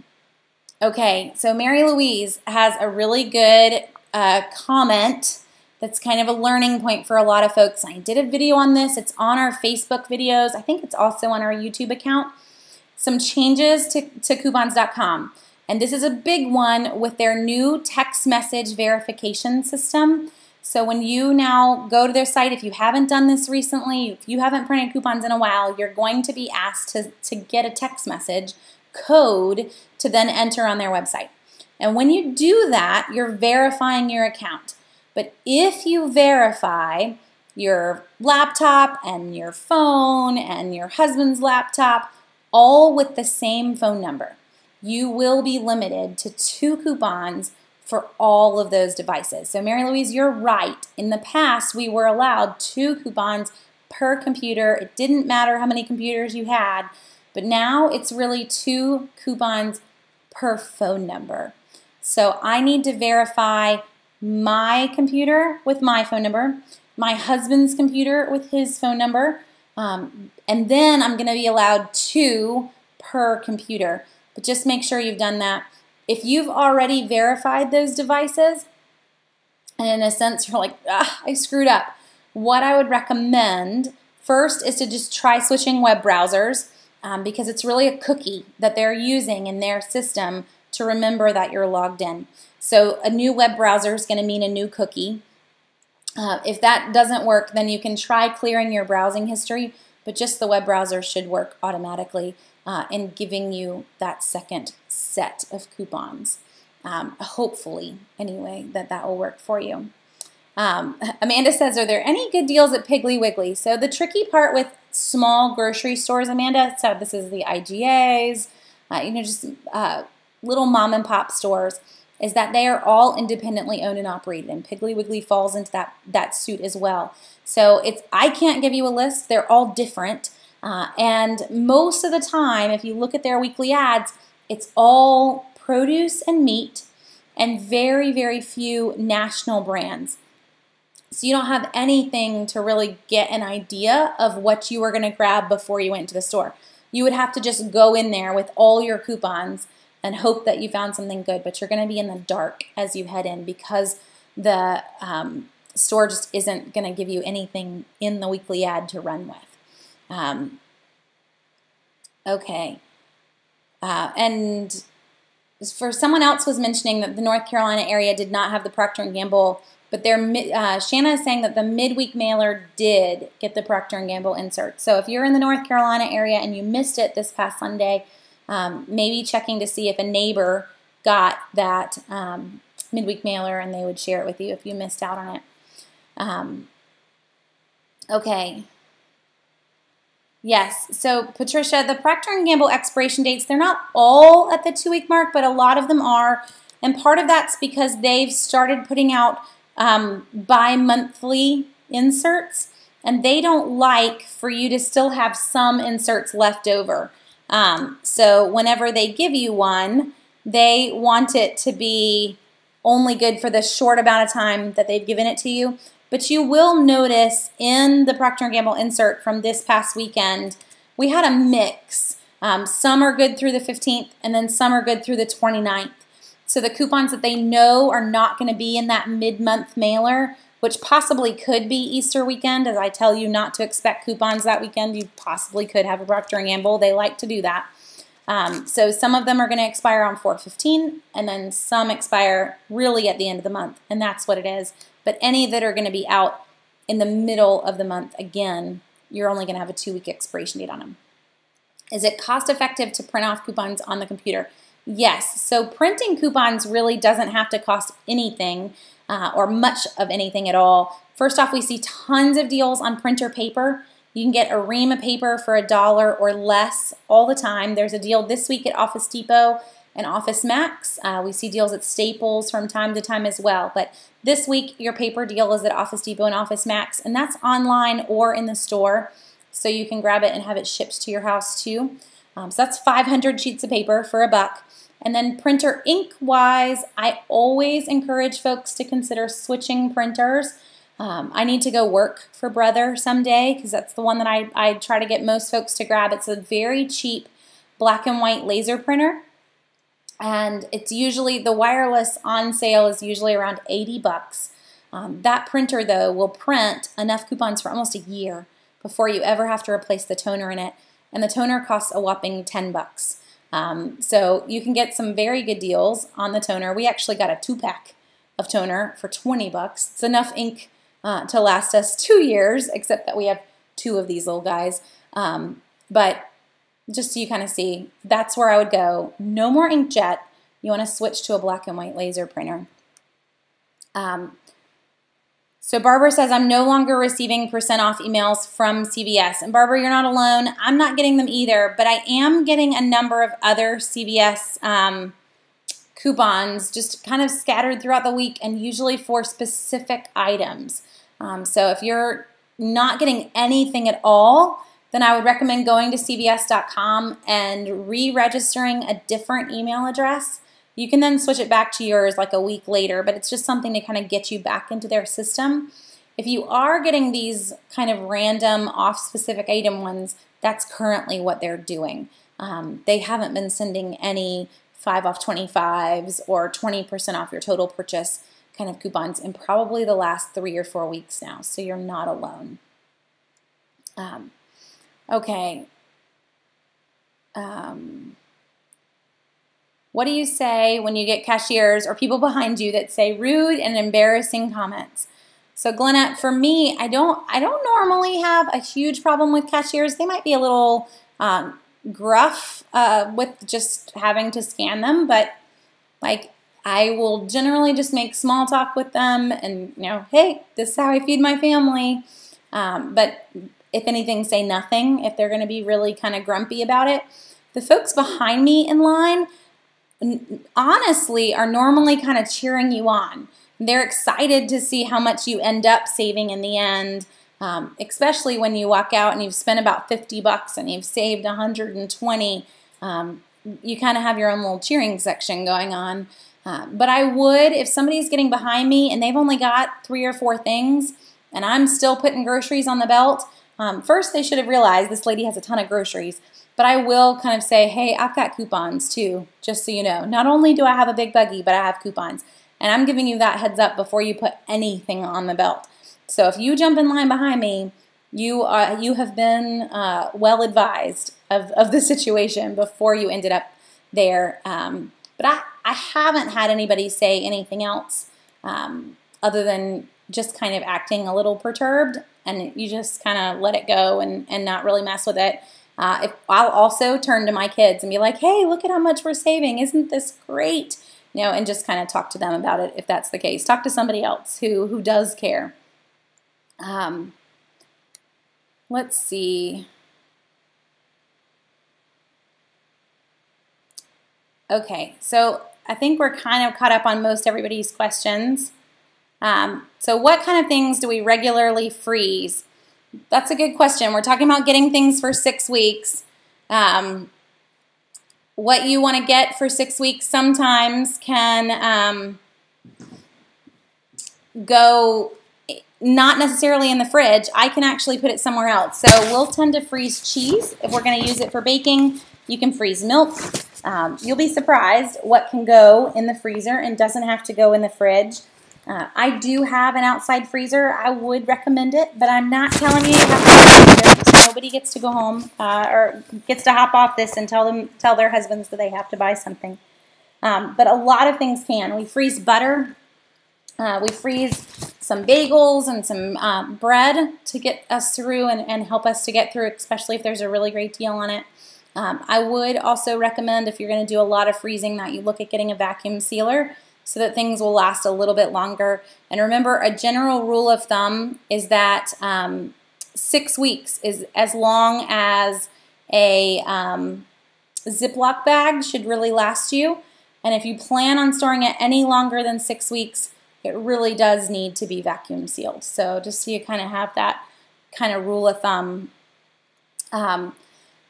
okay, so Mary Louise has a really good uh, comment that's kind of a learning point for a lot of folks. I did a video on this. It's on our Facebook videos. I think it's also on our YouTube account. Some changes to, to coupons.com. And this is a big one with their new text message verification system. So when you now go to their site, if you haven't done this recently, if you haven't printed coupons in a while, you're going to be asked to, to get a text message code to then enter on their website. And when you do that, you're verifying your account. But if you verify your laptop and your phone and your husband's laptop, all with the same phone number, you will be limited to two coupons for all of those devices. So Mary Louise, you're right. In the past, we were allowed two coupons per computer. It didn't matter how many computers you had, but now it's really two coupons per phone number. So I need to verify my computer with my phone number, my husband's computer with his phone number, um, and then I'm going to be allowed two per computer. But just make sure you've done that. If you've already verified those devices, and in a sense you're like, ah, I screwed up, what I would recommend first is to just try switching web browsers um, because it's really a cookie that they're using in their system to remember that you're logged in. So a new web browser is going to mean a new cookie. Uh, if that doesn't work, then you can try clearing your browsing history, but just the web browser should work automatically uh, in giving you that second set of coupons. Um, hopefully, anyway, that that will work for you. Um, <laughs> Amanda says, are there any good deals at Piggly Wiggly? So the tricky part with small grocery stores, Amanda, so this is the IGAs, uh, you know, just uh, little mom and pop stores, is that they are all independently owned and operated, and Piggly Wiggly falls into that that suit as well. So it's I can't give you a list; they're all different. Uh, and most of the time, if you look at their weekly ads, it's all produce and meat and very, very few national brands. So you don't have anything to really get an idea of what you were going to grab before you went to the store. You would have to just go in there with all your coupons and hope that you found something good, but you're going to be in the dark as you head in because the um, store just isn't going to give you anything in the weekly ad to run with. Um, okay. Uh, and for someone else was mentioning that the North Carolina area did not have the Procter & Gamble, but their, uh, Shanna is saying that the midweek mailer did get the Procter & Gamble insert. So if you're in the North Carolina area and you missed it this past Sunday, um, maybe checking to see if a neighbor got that um, midweek mailer and they would share it with you if you missed out on it. Um, Okay. Yes. So Patricia, the Procter & Gamble expiration dates, they're not all at the two-week mark, but a lot of them are. And part of that's because they've started putting out um, bi-monthly inserts, and they don't like for you to still have some inserts left over. Um, so whenever they give you one, they want it to be only good for the short amount of time that they've given it to you. But you will notice in the Procter & Gamble insert from this past weekend, we had a mix. Um, some are good through the 15th, and then some are good through the 29th. So the coupons that they know are not going to be in that mid-month mailer, which possibly could be Easter weekend, as I tell you not to expect coupons that weekend. You possibly could have a Procter & Gamble. They like to do that. Um, so some of them are going to expire on 415, and then some expire really at the end of the month, and that's what it is. But any that are going to be out in the middle of the month, again, you're only going to have a two-week expiration date on them. Is it cost effective to print off coupons on the computer? Yes. So printing coupons really doesn't have to cost anything uh, or much of anything at all. First off, we see tons of deals on printer paper. You can get a ream of paper for a dollar or less all the time. There's a deal this week at Office Depot and Office Max. Uh, we see deals at Staples from time to time as well. But this week, your paper deal is at Office Depot and Office Max, and that's online or in the store. So you can grab it and have it shipped to your house too. Um, so that's 500 sheets of paper for a buck. And then printer ink wise, I always encourage folks to consider switching printers. Um, I need to go work for Brother someday because that's the one that I, I try to get most folks to grab. It's a very cheap black and white laser printer. And it's usually, the wireless on sale is usually around 80 bucks. Um, that printer though will print enough coupons for almost a year before you ever have to replace the toner in it. And the toner costs a whopping 10 bucks. Um, so you can get some very good deals on the toner. We actually got a two pack of toner for 20 bucks. It's enough ink uh, to last us two years, except that we have two of these little guys. Um, but just so you kind of see, that's where I would go. No more inkjet. You want to switch to a black and white laser printer. Um, so Barbara says, I'm no longer receiving percent off emails from CVS. And Barbara, you're not alone. I'm not getting them either, but I am getting a number of other CVS um, coupons just kind of scattered throughout the week and usually for specific items. Um, so if you're not getting anything at all, then I would recommend going to cvs.com and re-registering a different email address you can then switch it back to yours like a week later, but it's just something to kind of get you back into their system. If you are getting these kind of random off specific item ones, that's currently what they're doing. Um, they haven't been sending any 5 off 25s or 20% off your total purchase kind of coupons in probably the last three or four weeks now, so you're not alone. Um, okay. Um, what do you say when you get cashiers or people behind you that say rude and embarrassing comments? So Glenna, for me, I don't I don't normally have a huge problem with cashiers. They might be a little um, gruff uh, with just having to scan them, but like I will generally just make small talk with them and you know, hey, this is how I feed my family. Um, but if anything, say nothing if they're going to be really kind of grumpy about it. The folks behind me in line, honestly are normally kind of cheering you on. They're excited to see how much you end up saving in the end, um, especially when you walk out and you've spent about 50 bucks and you've saved 120. Um, you kind of have your own little cheering section going on. Uh, but I would, if somebody's getting behind me and they've only got three or four things and I'm still putting groceries on the belt, um, first they should have realized this lady has a ton of groceries. But I will kind of say, hey, I've got coupons too, just so you know. Not only do I have a big buggy, but I have coupons. And I'm giving you that heads up before you put anything on the belt. So if you jump in line behind me, you are you have been uh, well advised of, of the situation before you ended up there. Um, but I, I haven't had anybody say anything else um, other than just kind of acting a little perturbed and you just kind of let it go and, and not really mess with it. Uh, if, I'll also turn to my kids and be like, hey, look at how much we're saving. Isn't this great? You know, and just kind of talk to them about it if that's the case. Talk to somebody else who, who does care. Um, let's see. Okay, so I think we're kind of caught up on most everybody's questions. Um, so what kind of things do we regularly freeze? That's a good question. We're talking about getting things for six weeks. Um, what you want to get for six weeks sometimes can um, go not necessarily in the fridge. I can actually put it somewhere else. So we'll tend to freeze cheese if we're going to use it for baking. You can freeze milk. Um, you'll be surprised what can go in the freezer and doesn't have to go in the fridge. Uh, I do have an outside freezer. I would recommend it, but I'm not telling you you have to it. Nobody gets to go home uh, or gets to hop off this and tell them tell their husbands that they have to buy something. Um, but a lot of things can. We freeze butter. Uh, we freeze some bagels and some um, bread to get us through and, and help us to get through, especially if there's a really great deal on it. Um, I would also recommend if you're going to do a lot of freezing that you look at getting a vacuum sealer so that things will last a little bit longer. And remember, a general rule of thumb is that um, six weeks is as long as a um, Ziploc bag should really last you. And if you plan on storing it any longer than six weeks, it really does need to be vacuum sealed. So just so you kind of have that kind of rule of thumb. Um,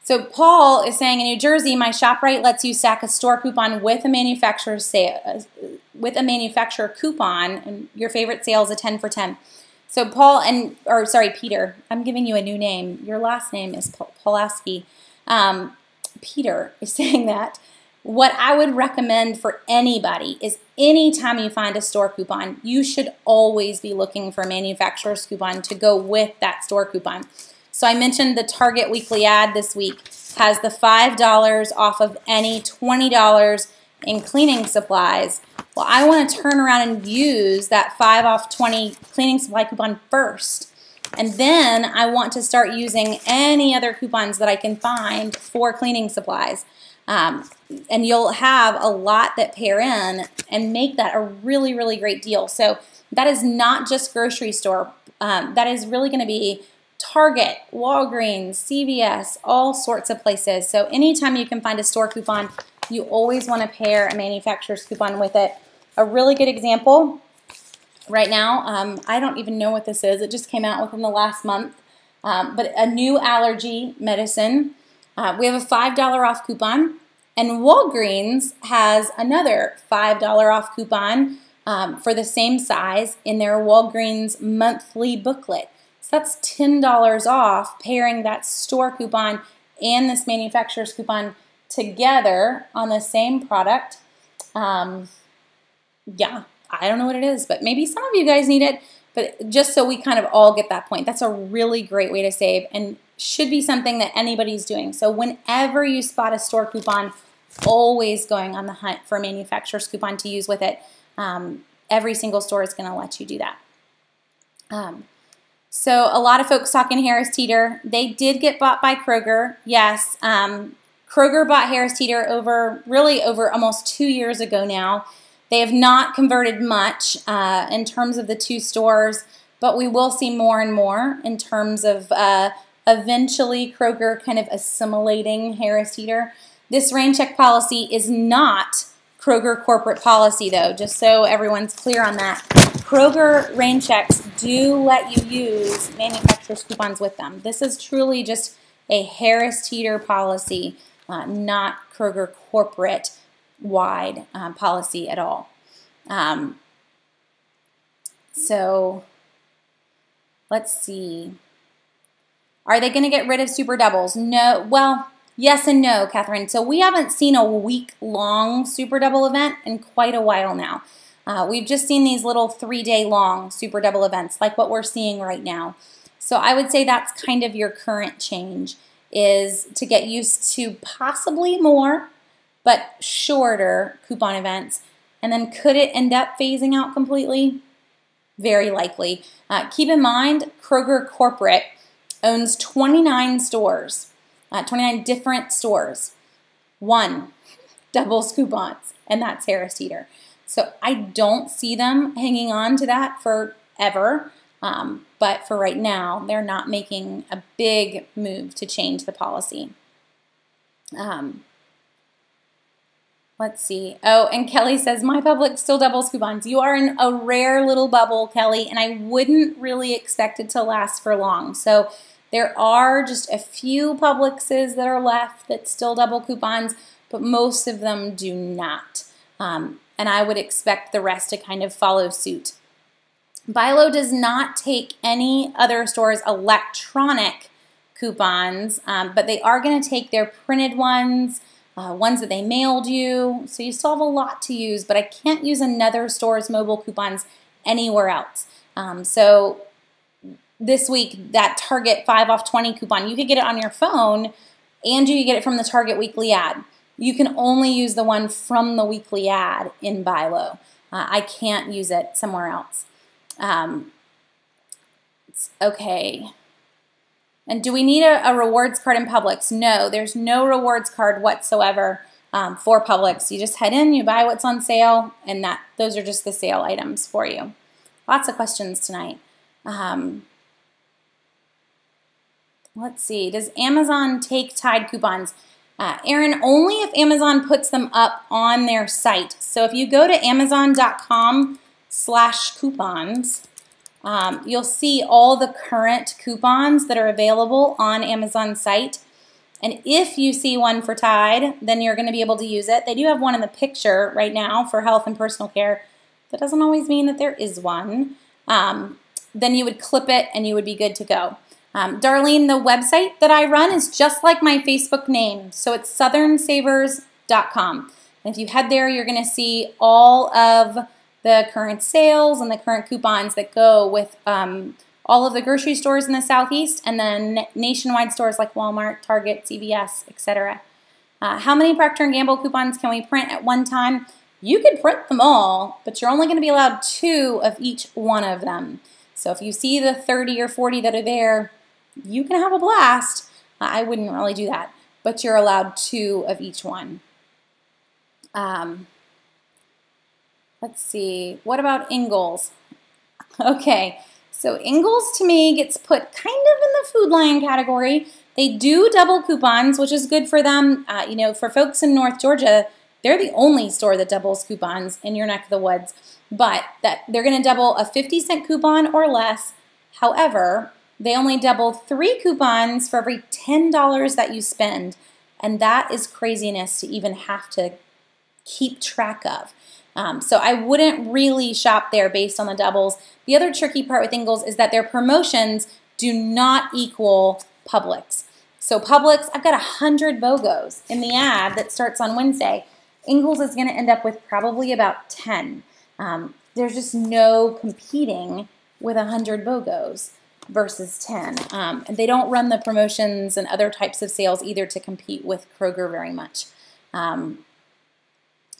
so Paul is saying in New Jersey, my ShopRite lets you stack a store coupon with a manufacturer sale, with a manufacturer coupon, and your favorite sale is a 10 for 10. So Paul and or sorry Peter, I'm giving you a new name. Your last name is Pulaski. Um, Peter is <laughs> saying that. What I would recommend for anybody is anytime you find a store coupon, you should always be looking for a manufacturer's coupon to go with that store coupon. So I mentioned the Target weekly ad this week has the $5 off of any $20 in cleaning supplies. Well, I want to turn around and use that 5 off 20 cleaning supply coupon first. And then I want to start using any other coupons that I can find for cleaning supplies. Um, and you'll have a lot that pair in and make that a really, really great deal. So that is not just grocery store. Um, that is really going to be Target, Walgreens, CVS, all sorts of places. So anytime you can find a store coupon, you always want to pair a manufacturer's coupon with it. A really good example right now, um, I don't even know what this is. It just came out within the last month. Um, but a new allergy medicine. Uh, we have a $5 off coupon. And Walgreens has another $5 off coupon um, for the same size in their Walgreens monthly booklet. So that's $10 off pairing that store coupon and this manufacturer's coupon together on the same product. Um, yeah, I don't know what it is, but maybe some of you guys need it. But just so we kind of all get that point, that's a really great way to save and should be something that anybody's doing. So whenever you spot a store coupon, always going on the hunt for a manufacturer's coupon to use with it. Um, every single store is going to let you do that. Um, so a lot of folks talking Harris Teeter. They did get bought by Kroger. Yes, um, Kroger bought Harris Teeter over really over almost two years ago now. They have not converted much uh, in terms of the two stores, but we will see more and more in terms of uh, eventually Kroger kind of assimilating Harris Teeter. This rain check policy is not Kroger corporate policy, though, just so everyone's clear on that. Kroger rain checks do let you use manufacturer's coupons with them. This is truly just a Harris Teeter policy, uh, not Kroger corporate wide um, policy at all. Um, so let's see. Are they going to get rid of super doubles? No. Well, yes and no, Catherine. So we haven't seen a week long super double event in quite a while now. Uh, we've just seen these little three day long super double events like what we're seeing right now. So I would say that's kind of your current change is to get used to possibly more but shorter coupon events. And then could it end up phasing out completely? Very likely. Uh, keep in mind, Kroger Corporate owns 29 stores, uh, 29 different stores. One doubles coupons, and that's Harris Teeter. So I don't see them hanging on to that forever. Um, but for right now, they're not making a big move to change the policy. Um, let's see. Oh, and Kelly says, my Publix still doubles coupons. You are in a rare little bubble, Kelly, and I wouldn't really expect it to last for long. So there are just a few Publixes that are left that still double coupons, but most of them do not. Um, and I would expect the rest to kind of follow suit. Bilo does not take any other store's electronic coupons, um, but they are going to take their printed ones, uh, ones that they mailed you. So you still have a lot to use, but I can't use another store's mobile coupons anywhere else. Um, so this week, that Target 5 off 20 coupon, you could get it on your phone and you could get it from the Target weekly ad you can only use the one from the weekly ad in Bilo. Uh, I can't use it somewhere else. Um, okay. And do we need a, a, rewards card in Publix? No, there's no rewards card whatsoever um, for Publix. You just head in, you buy what's on sale, and that those are just the sale items for you. Lots of questions tonight. Um, let's see. Does Amazon take Tide coupons? Uh, Aaron, only if Amazon puts them up on their site. So if you go to amazon.com slash coupons, um, you'll see all the current coupons that are available on Amazon's site. And if you see one for Tide, then you're going to be able to use it. They do have one in the picture right now for health and personal care. That doesn't always mean that there is one. Um, then you would clip it and you would be good to go. Um, Darlene, the website that I run is just like my Facebook name. So it's southernsavers.com. And if you head there, you're going to see all of the current sales and the current coupons that go with um, all of the grocery stores in the Southeast and then nationwide stores like Walmart, Target, CVS, etc. Uh, how many Procter & Gamble coupons can we print at one time? You could print them all, but you're only going to be allowed two of each one of them. So if you see the 30 or 40 that are there, you can have a blast. I wouldn't really do that, but you're allowed two of each one. Um, let's see, what about Ingles? <laughs> Okay, so Ingles to me gets put kind of in the Food Lion category. They do double coupons, which is good for them. Uh, you know, for folks in North Georgia, they're the only store that doubles coupons in your neck of the woods. But that they're going to double a 50 cent coupon or less. However, they only double three coupons for every $10 that you spend. And that is craziness to even have to keep track of. Um, so I wouldn't really shop there based on the doubles. The other tricky part with Ingles is that their promotions do not equal Publix. So Publix, I've got 100 BOGOs in the ad that starts on Wednesday. Ingles is going to end up with probably about 10. Um, there's just no competing with 100 BOGOs versus 10. Um, and they don't run the promotions and other types of sales either to compete with Kroger very much. Um,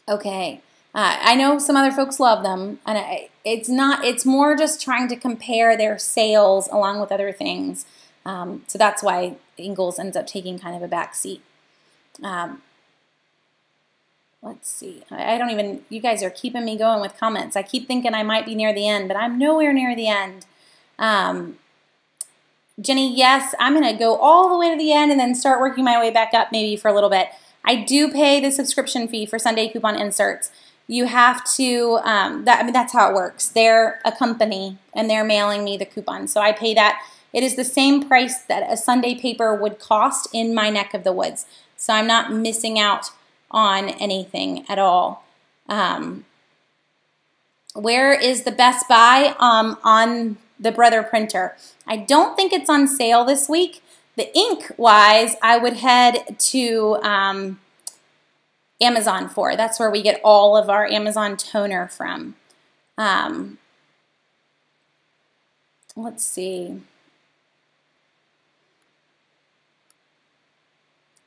okay. Uh, I know some other folks love them, and I, it's not. It's more just trying to compare their sales along with other things. Um, so that's why Ingles ends up taking kind of a back seat. Um, let's see. I, I don't even. You guys are keeping me going with comments. I keep thinking I might be near the end, but I'm nowhere near the end. Um, Jenny, yes, I'm going to go all the way to the end and then start working my way back up maybe for a little bit. I do pay the subscription fee for Sunday coupon inserts. You have to, um, that, I mean, that's how it works. They're a company and they're mailing me the coupon. So I pay that. It is the same price that a Sunday paper would cost in my neck of the woods. So I'm not missing out on anything at all. Um, where is the Best Buy um, on the Brother printer. I don't think it's on sale this week. The ink wise, I would head to um, Amazon for. That's where we get all of our Amazon toner from. Um, let's see.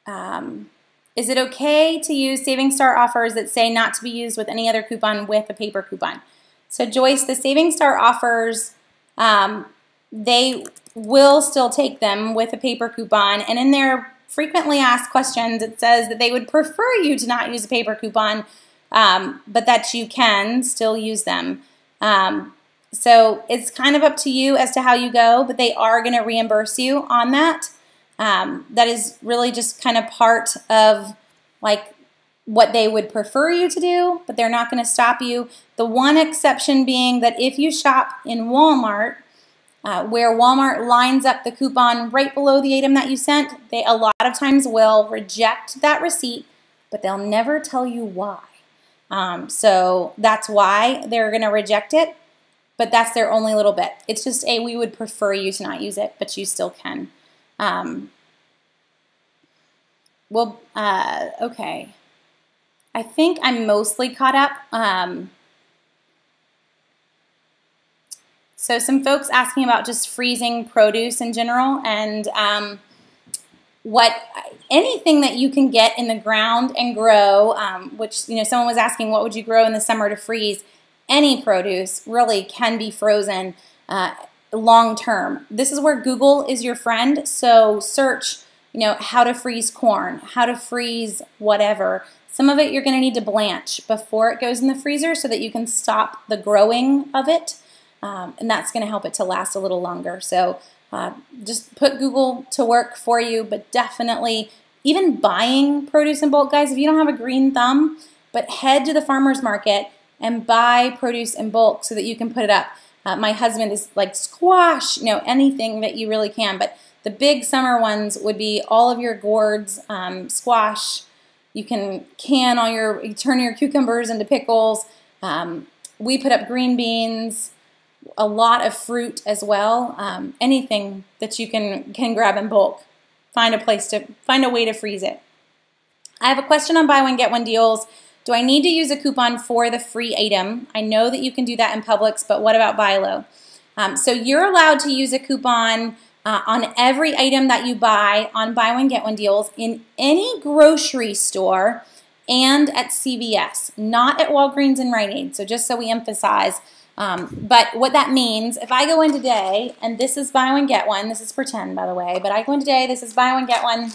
Um, is it okay to use Saving Star offers that say not to be used with any other coupon with a paper coupon? So Joyce, the Saving Star offers um, they will still take them with a paper coupon. And in their frequently asked questions, it says that they would prefer you to not use a paper coupon, um, but that you can still use them. Um, so it's kind of up to you as to how you go, but they are going to reimburse you on that. Um, that is really just kind of part of like what they would prefer you to do, but they're not going to stop you. The one exception being that if you shop in Walmart, uh, where Walmart lines up the coupon right below the item that you sent, they a lot of times will reject that receipt, but they'll never tell you why. Um, so that's why they're going to reject it, but that's their only little bit. It's just a we would prefer you to not use it, but you still can. Um, well, uh, okay. I think I'm mostly caught up. Um, so some folks asking about just freezing produce in general and um, what anything that you can get in the ground and grow, um, which you know someone was asking what would you grow in the summer to freeze. Any produce really can be frozen uh, long term. This is where Google is your friend. So search, you know, how to freeze corn, how to freeze whatever. Some of it you're going to need to blanch before it goes in the freezer so that you can stop the growing of it. Um, and that's going to help it to last a little longer. So uh, just put Google to work for you, but definitely even buying produce in bulk, guys, if you don't have a green thumb, but head to the farmer's market and buy produce in bulk so that you can put it up. Uh, my husband is like squash, you know, anything that you really can. But the big summer ones would be all of your gourds, um, squash, you can can all your, you turn your cucumbers into pickles. Um, we put up green beans, a lot of fruit as well. Um, anything that you can can grab in bulk. Find a place to find a way to freeze it. I have a question on buy one get one deals. Do I need to use a coupon for the free item? I know that you can do that in Publix, but what about Bilo? Um, so you're allowed to use a coupon uh, on every item that you buy on buy one get one deals in any grocery store and at CVS, not at Walgreens and Rite Aid. So just so we emphasize. Um, but what that means, if I go in today, and this is buy one get one, this is pretend by the way, but I go in today, this is buy one get one,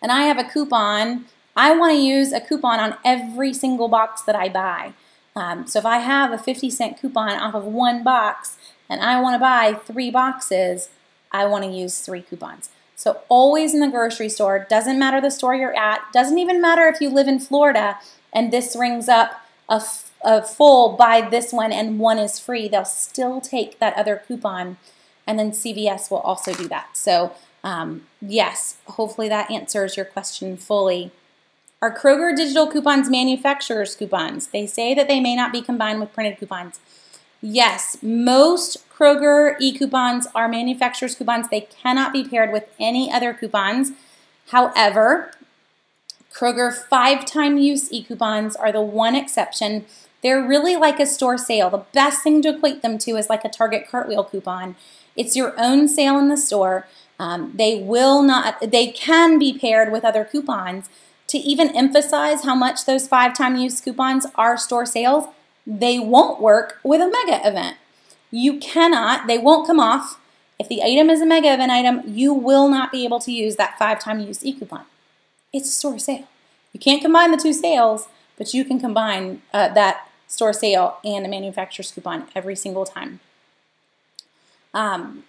and I have a coupon, I want to use a coupon on every single box that I buy. Um, so if I have a 50 cent coupon off of one box, and I want to buy three boxes, I want to use three coupons. So always in the grocery store, doesn't matter the store you're at, doesn't even matter if you live in Florida and this rings up a, a full buy this one and one is free, they'll still take that other coupon and then CVS will also do that. So um, yes, hopefully that answers your question fully. Are Kroger digital coupons manufacturers coupons? They say that they may not be combined with printed coupons. Yes, most Kroger e-coupons are manufacturer's coupons. They cannot be paired with any other coupons. However, Kroger five-time use e-coupons are the one exception. They're really like a store sale. The best thing to equate them to is like a Target cartwheel coupon. It's your own sale in the store. Um, they will not, they can be paired with other coupons. To even emphasize how much those five-time use coupons are store sales, they won't work with a mega event. You cannot, they won't come off. If the item is a mega event item, you will not be able to use that five time use e-coupon. It's a store sale. You can't combine the two sales, but you can combine uh, that store sale and a manufacturer's coupon every single time. Um,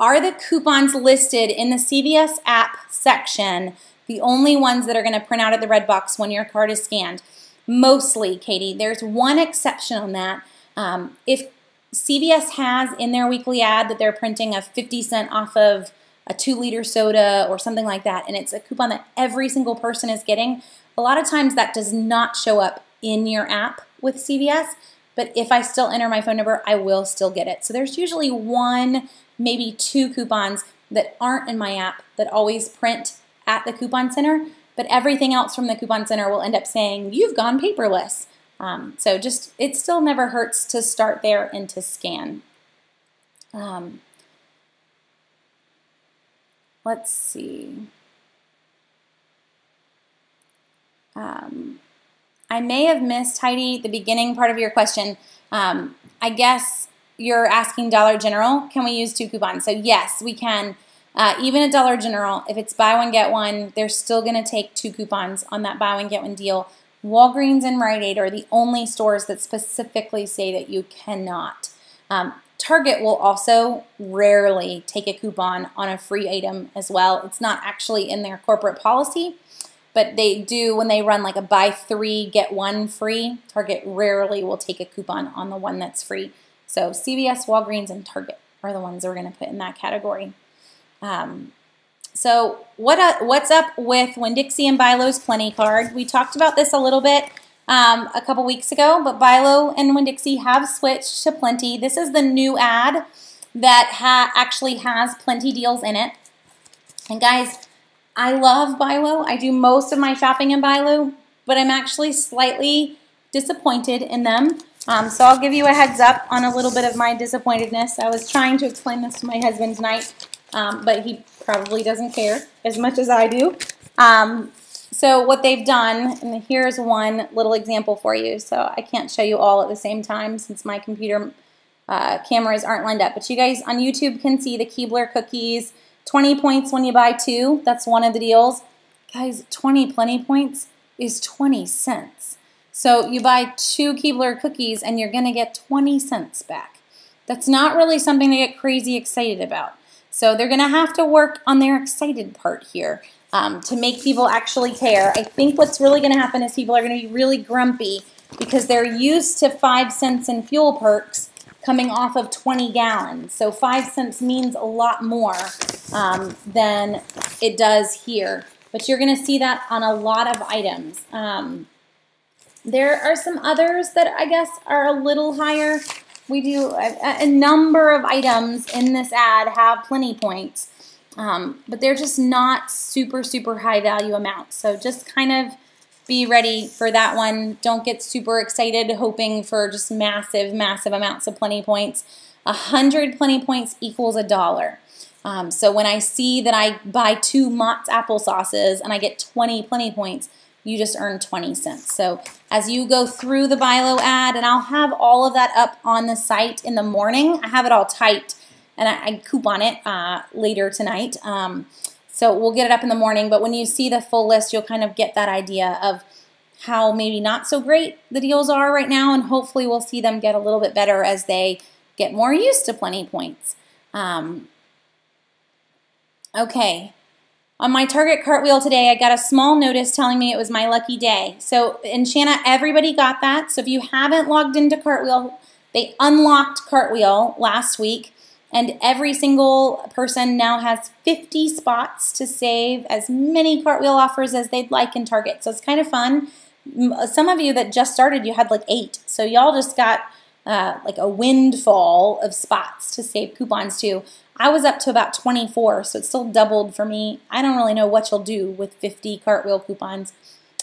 are the coupons listed in the CVS app section the only ones that are going to print out at the red box when your card is scanned? Mostly, Katie. There's one exception on that. Um, if CVS has in their weekly ad that they're printing a 50 cent off of a two liter soda or something like that, and it's a coupon that every single person is getting, a lot of times that does not show up in your app with CVS. But if I still enter my phone number, I will still get it. So there's usually one, maybe two coupons that aren't in my app that always print at the coupon center but everything else from the coupon center will end up saying you've gone paperless. Um, so just it still never hurts to start there and to scan. Um, let's see. Um, I may have missed, Heidi, the beginning part of your question. Um, I guess you're asking Dollar General, can we use two coupons? So yes, we can. Uh, even at Dollar General, if it's buy one, get one, they're still going to take two coupons on that buy one, get one deal Walgreens and Rite Aid are the only stores that specifically say that you cannot. Um, Target will also rarely take a coupon on a free item as well. It's not actually in their corporate policy, but they do when they run like a buy three, get one free. Target rarely will take a coupon on the one that's free. So CVS, Walgreens, and Target are the ones that we're going to put in that category. Um, so what uh, what's up with Winn-Dixie and BI-LO's Plenti card? We talked about this a little bit um, a couple weeks ago, but BI-LO and Winn-Dixie have switched to Plenti. This is the new ad that ha actually has Plenti deals in it. And guys, I love BI-LO. I do most of my shopping in BI-LO, but I'm actually slightly disappointed in them. Um, so I'll give you a heads up on a little bit of my disappointedness. I was trying to explain this to my husband tonight, um, but he probably doesn't care as much as I do. Um, so what they've done, and here's one little example for you. So I can't show you all at the same time since my computer uh, cameras aren't lined up. But you guys on YouTube can see the Keebler cookies. 20 points when you buy two. That's one of the deals. Guys, 20 Plenti points is 20 cents. So you buy two Keebler cookies and you're going to get 20 cents back. That's not really something to get crazy excited about. So they're going to have to work on their excited part here um, to make people actually care. I think what's really going to happen is people are going to be really grumpy because they're used to 5 cents in fuel perks coming off of 20 gallons. So 5 cents means a lot more um, than it does here. But you're going to see that on a lot of items. Um, there are some others that I guess are a little higher. We do a, a number of items in this ad have Plenti points, um, but they're just not super, super high value amounts. So just kind of be ready for that one. Don't get super excited hoping for just massive, massive amounts of Plenti points. A hundred Plenti points equals a dollar. Um, so when I see that I buy two Mott's apple sauces and I get 20 Plenti points, you just earn 20 cents. So as you go through the BI-LO ad, and I'll have all of that up on the site in the morning. I have it all typed, and I, I coupon it uh, later tonight. Um, so we'll get it up in the morning, but when you see the full list, you'll kind of get that idea of how maybe not so great the deals are right now, and hopefully we'll see them get a little bit better as they get more used to Plenti points. Um, okay, on my Target cartwheel today, I got a small notice telling me it was my lucky day. So in Shanna, everybody got that. So if you haven't logged into Cartwheel, they unlocked Cartwheel last week. And every single person now has 50 spots to save as many Cartwheel offers as they'd like in Target. So it's kind of fun. Some of you that just started, you had like eight. So y'all just got uh, like a windfall of spots to save coupons to. I was up to about 24, so it still doubled for me. I don't really know what you'll do with 50 cartwheel coupons,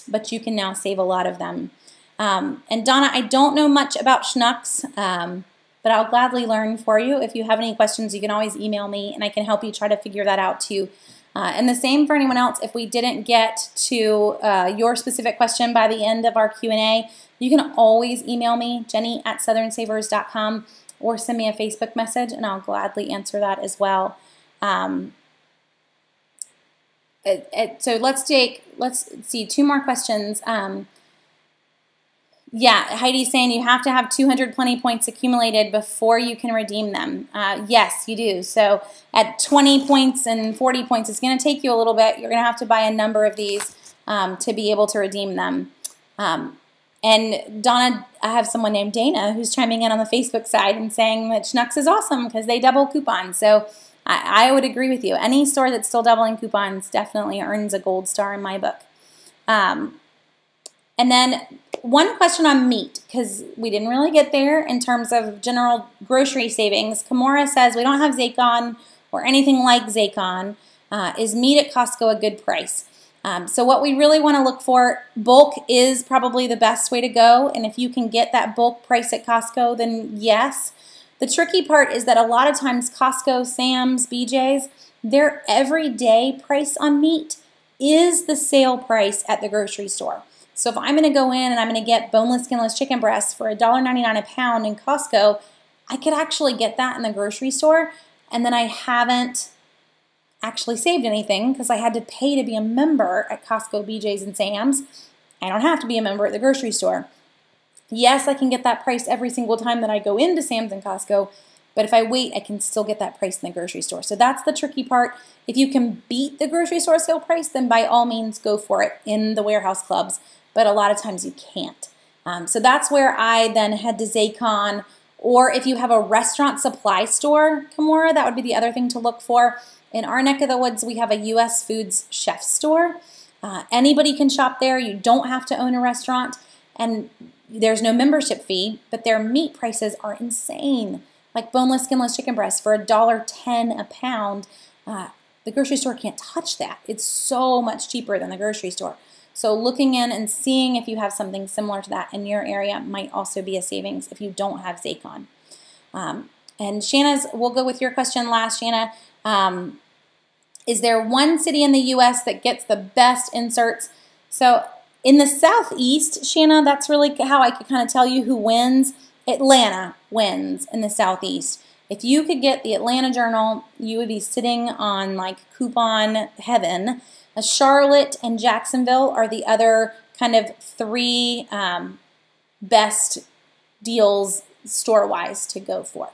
but you can now save a lot of them. Um, and Donna, I don't know much about Schnucks, um, but I'll gladly learn for you. If you have any questions, you can always email me, and I can help you try to figure that out too. Uh, and the same for anyone else. If we didn't get to uh, your specific question by the end of our Q&A, you can always email me, jenny at southernsavers.com or send me a Facebook message and I'll gladly answer that as well. Um, it, it, so let's take, let's see, two more questions. Um, yeah, Heidi's saying you have to have 200 Plenti points accumulated before you can redeem them. Uh, yes, you do. So at 20 points and 40 points, it's going to take you a little bit. You're going to have to buy a number of these um, to be able to redeem them. Um, and Donna, I have someone named Dana who's chiming in on the Facebook side and saying that Schnucks is awesome because they double coupons. So I, I, would agree with you. Any store that's still doubling coupons definitely earns a gold star in my book. Um, and then one question on meat, because we didn't really get there in terms of general grocery savings. Kimura says we don't have Zaycon or anything like Zaycon. Uh, is meat at Costco a good price? Um, so what we really want to look for, bulk is probably the best way to go. And if you can get that bulk price at Costco, then yes. The tricky part is that a lot of times Costco, Sam's, BJ's, their everyday price on meat is the sale price at the grocery store. So if I'm going to go in and I'm going to get boneless, skinless chicken breasts for $1.99 a pound in Costco, I could actually get that in the grocery store and then I haven't actually saved anything because I had to pay to be a member at Costco, BJ's, and Sam's. I don't have to be a member at the grocery store. Yes, I can get that price every single time that I go into Sam's and Costco, but if I wait, I can still get that price in the grocery store. So that's the tricky part. If you can beat the grocery store sale price, then by all means go for it in the warehouse clubs, but a lot of times you can't. Um, so that's where I then head to Zaycon, or if you have a restaurant supply store, Kimura, that would be the other thing to look for. In our neck of the woods, we have a U.S. Foods chef store. Uh, anybody can shop there. You don't have to own a restaurant. And there's no membership fee, but their meat prices are insane. Like boneless, skinless chicken breast for $1.10 a pound. Uh, the grocery store can't touch that. It's so much cheaper than the grocery store. So looking in and seeing if you have something similar to that in your area might also be a savings if you don't have Zaycon. Um, and Shanna's, we'll go with your question last, Shanna. Um, is there one city in the U.S. that gets the best inserts? So in the Southeast, Shanna, that's really how I could kind of tell you who wins. Atlanta wins in the Southeast. If you could get the Atlanta Journal, you would be sitting on like coupon heaven. Charlotte and Jacksonville are the other kind of three um, best deals store-wise to go for.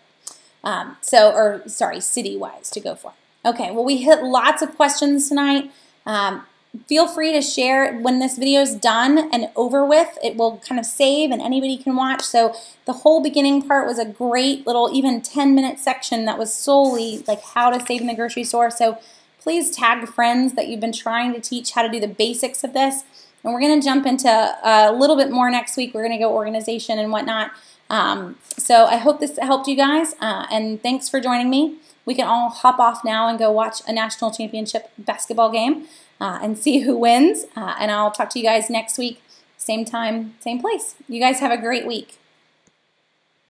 Um, so, or sorry, city-wise to go for. Okay, well, we hit lots of questions tonight. Um, feel free to share when this video is done and over with. It will kind of save and anybody can watch. So the whole beginning part was a great little even 10 minute section that was solely like how to save in the grocery store. So please tag friends that you've been trying to teach how to do the basics of this. And we're going to jump into a little bit more next week. We're going to go organization and whatnot. Um, so I hope this helped you guys, uh, and thanks for joining me. We can all hop off now and go watch a national championship basketball game uh, and see who wins. Uh, and I'll talk to you guys next week, same time, same place. You guys have a great week.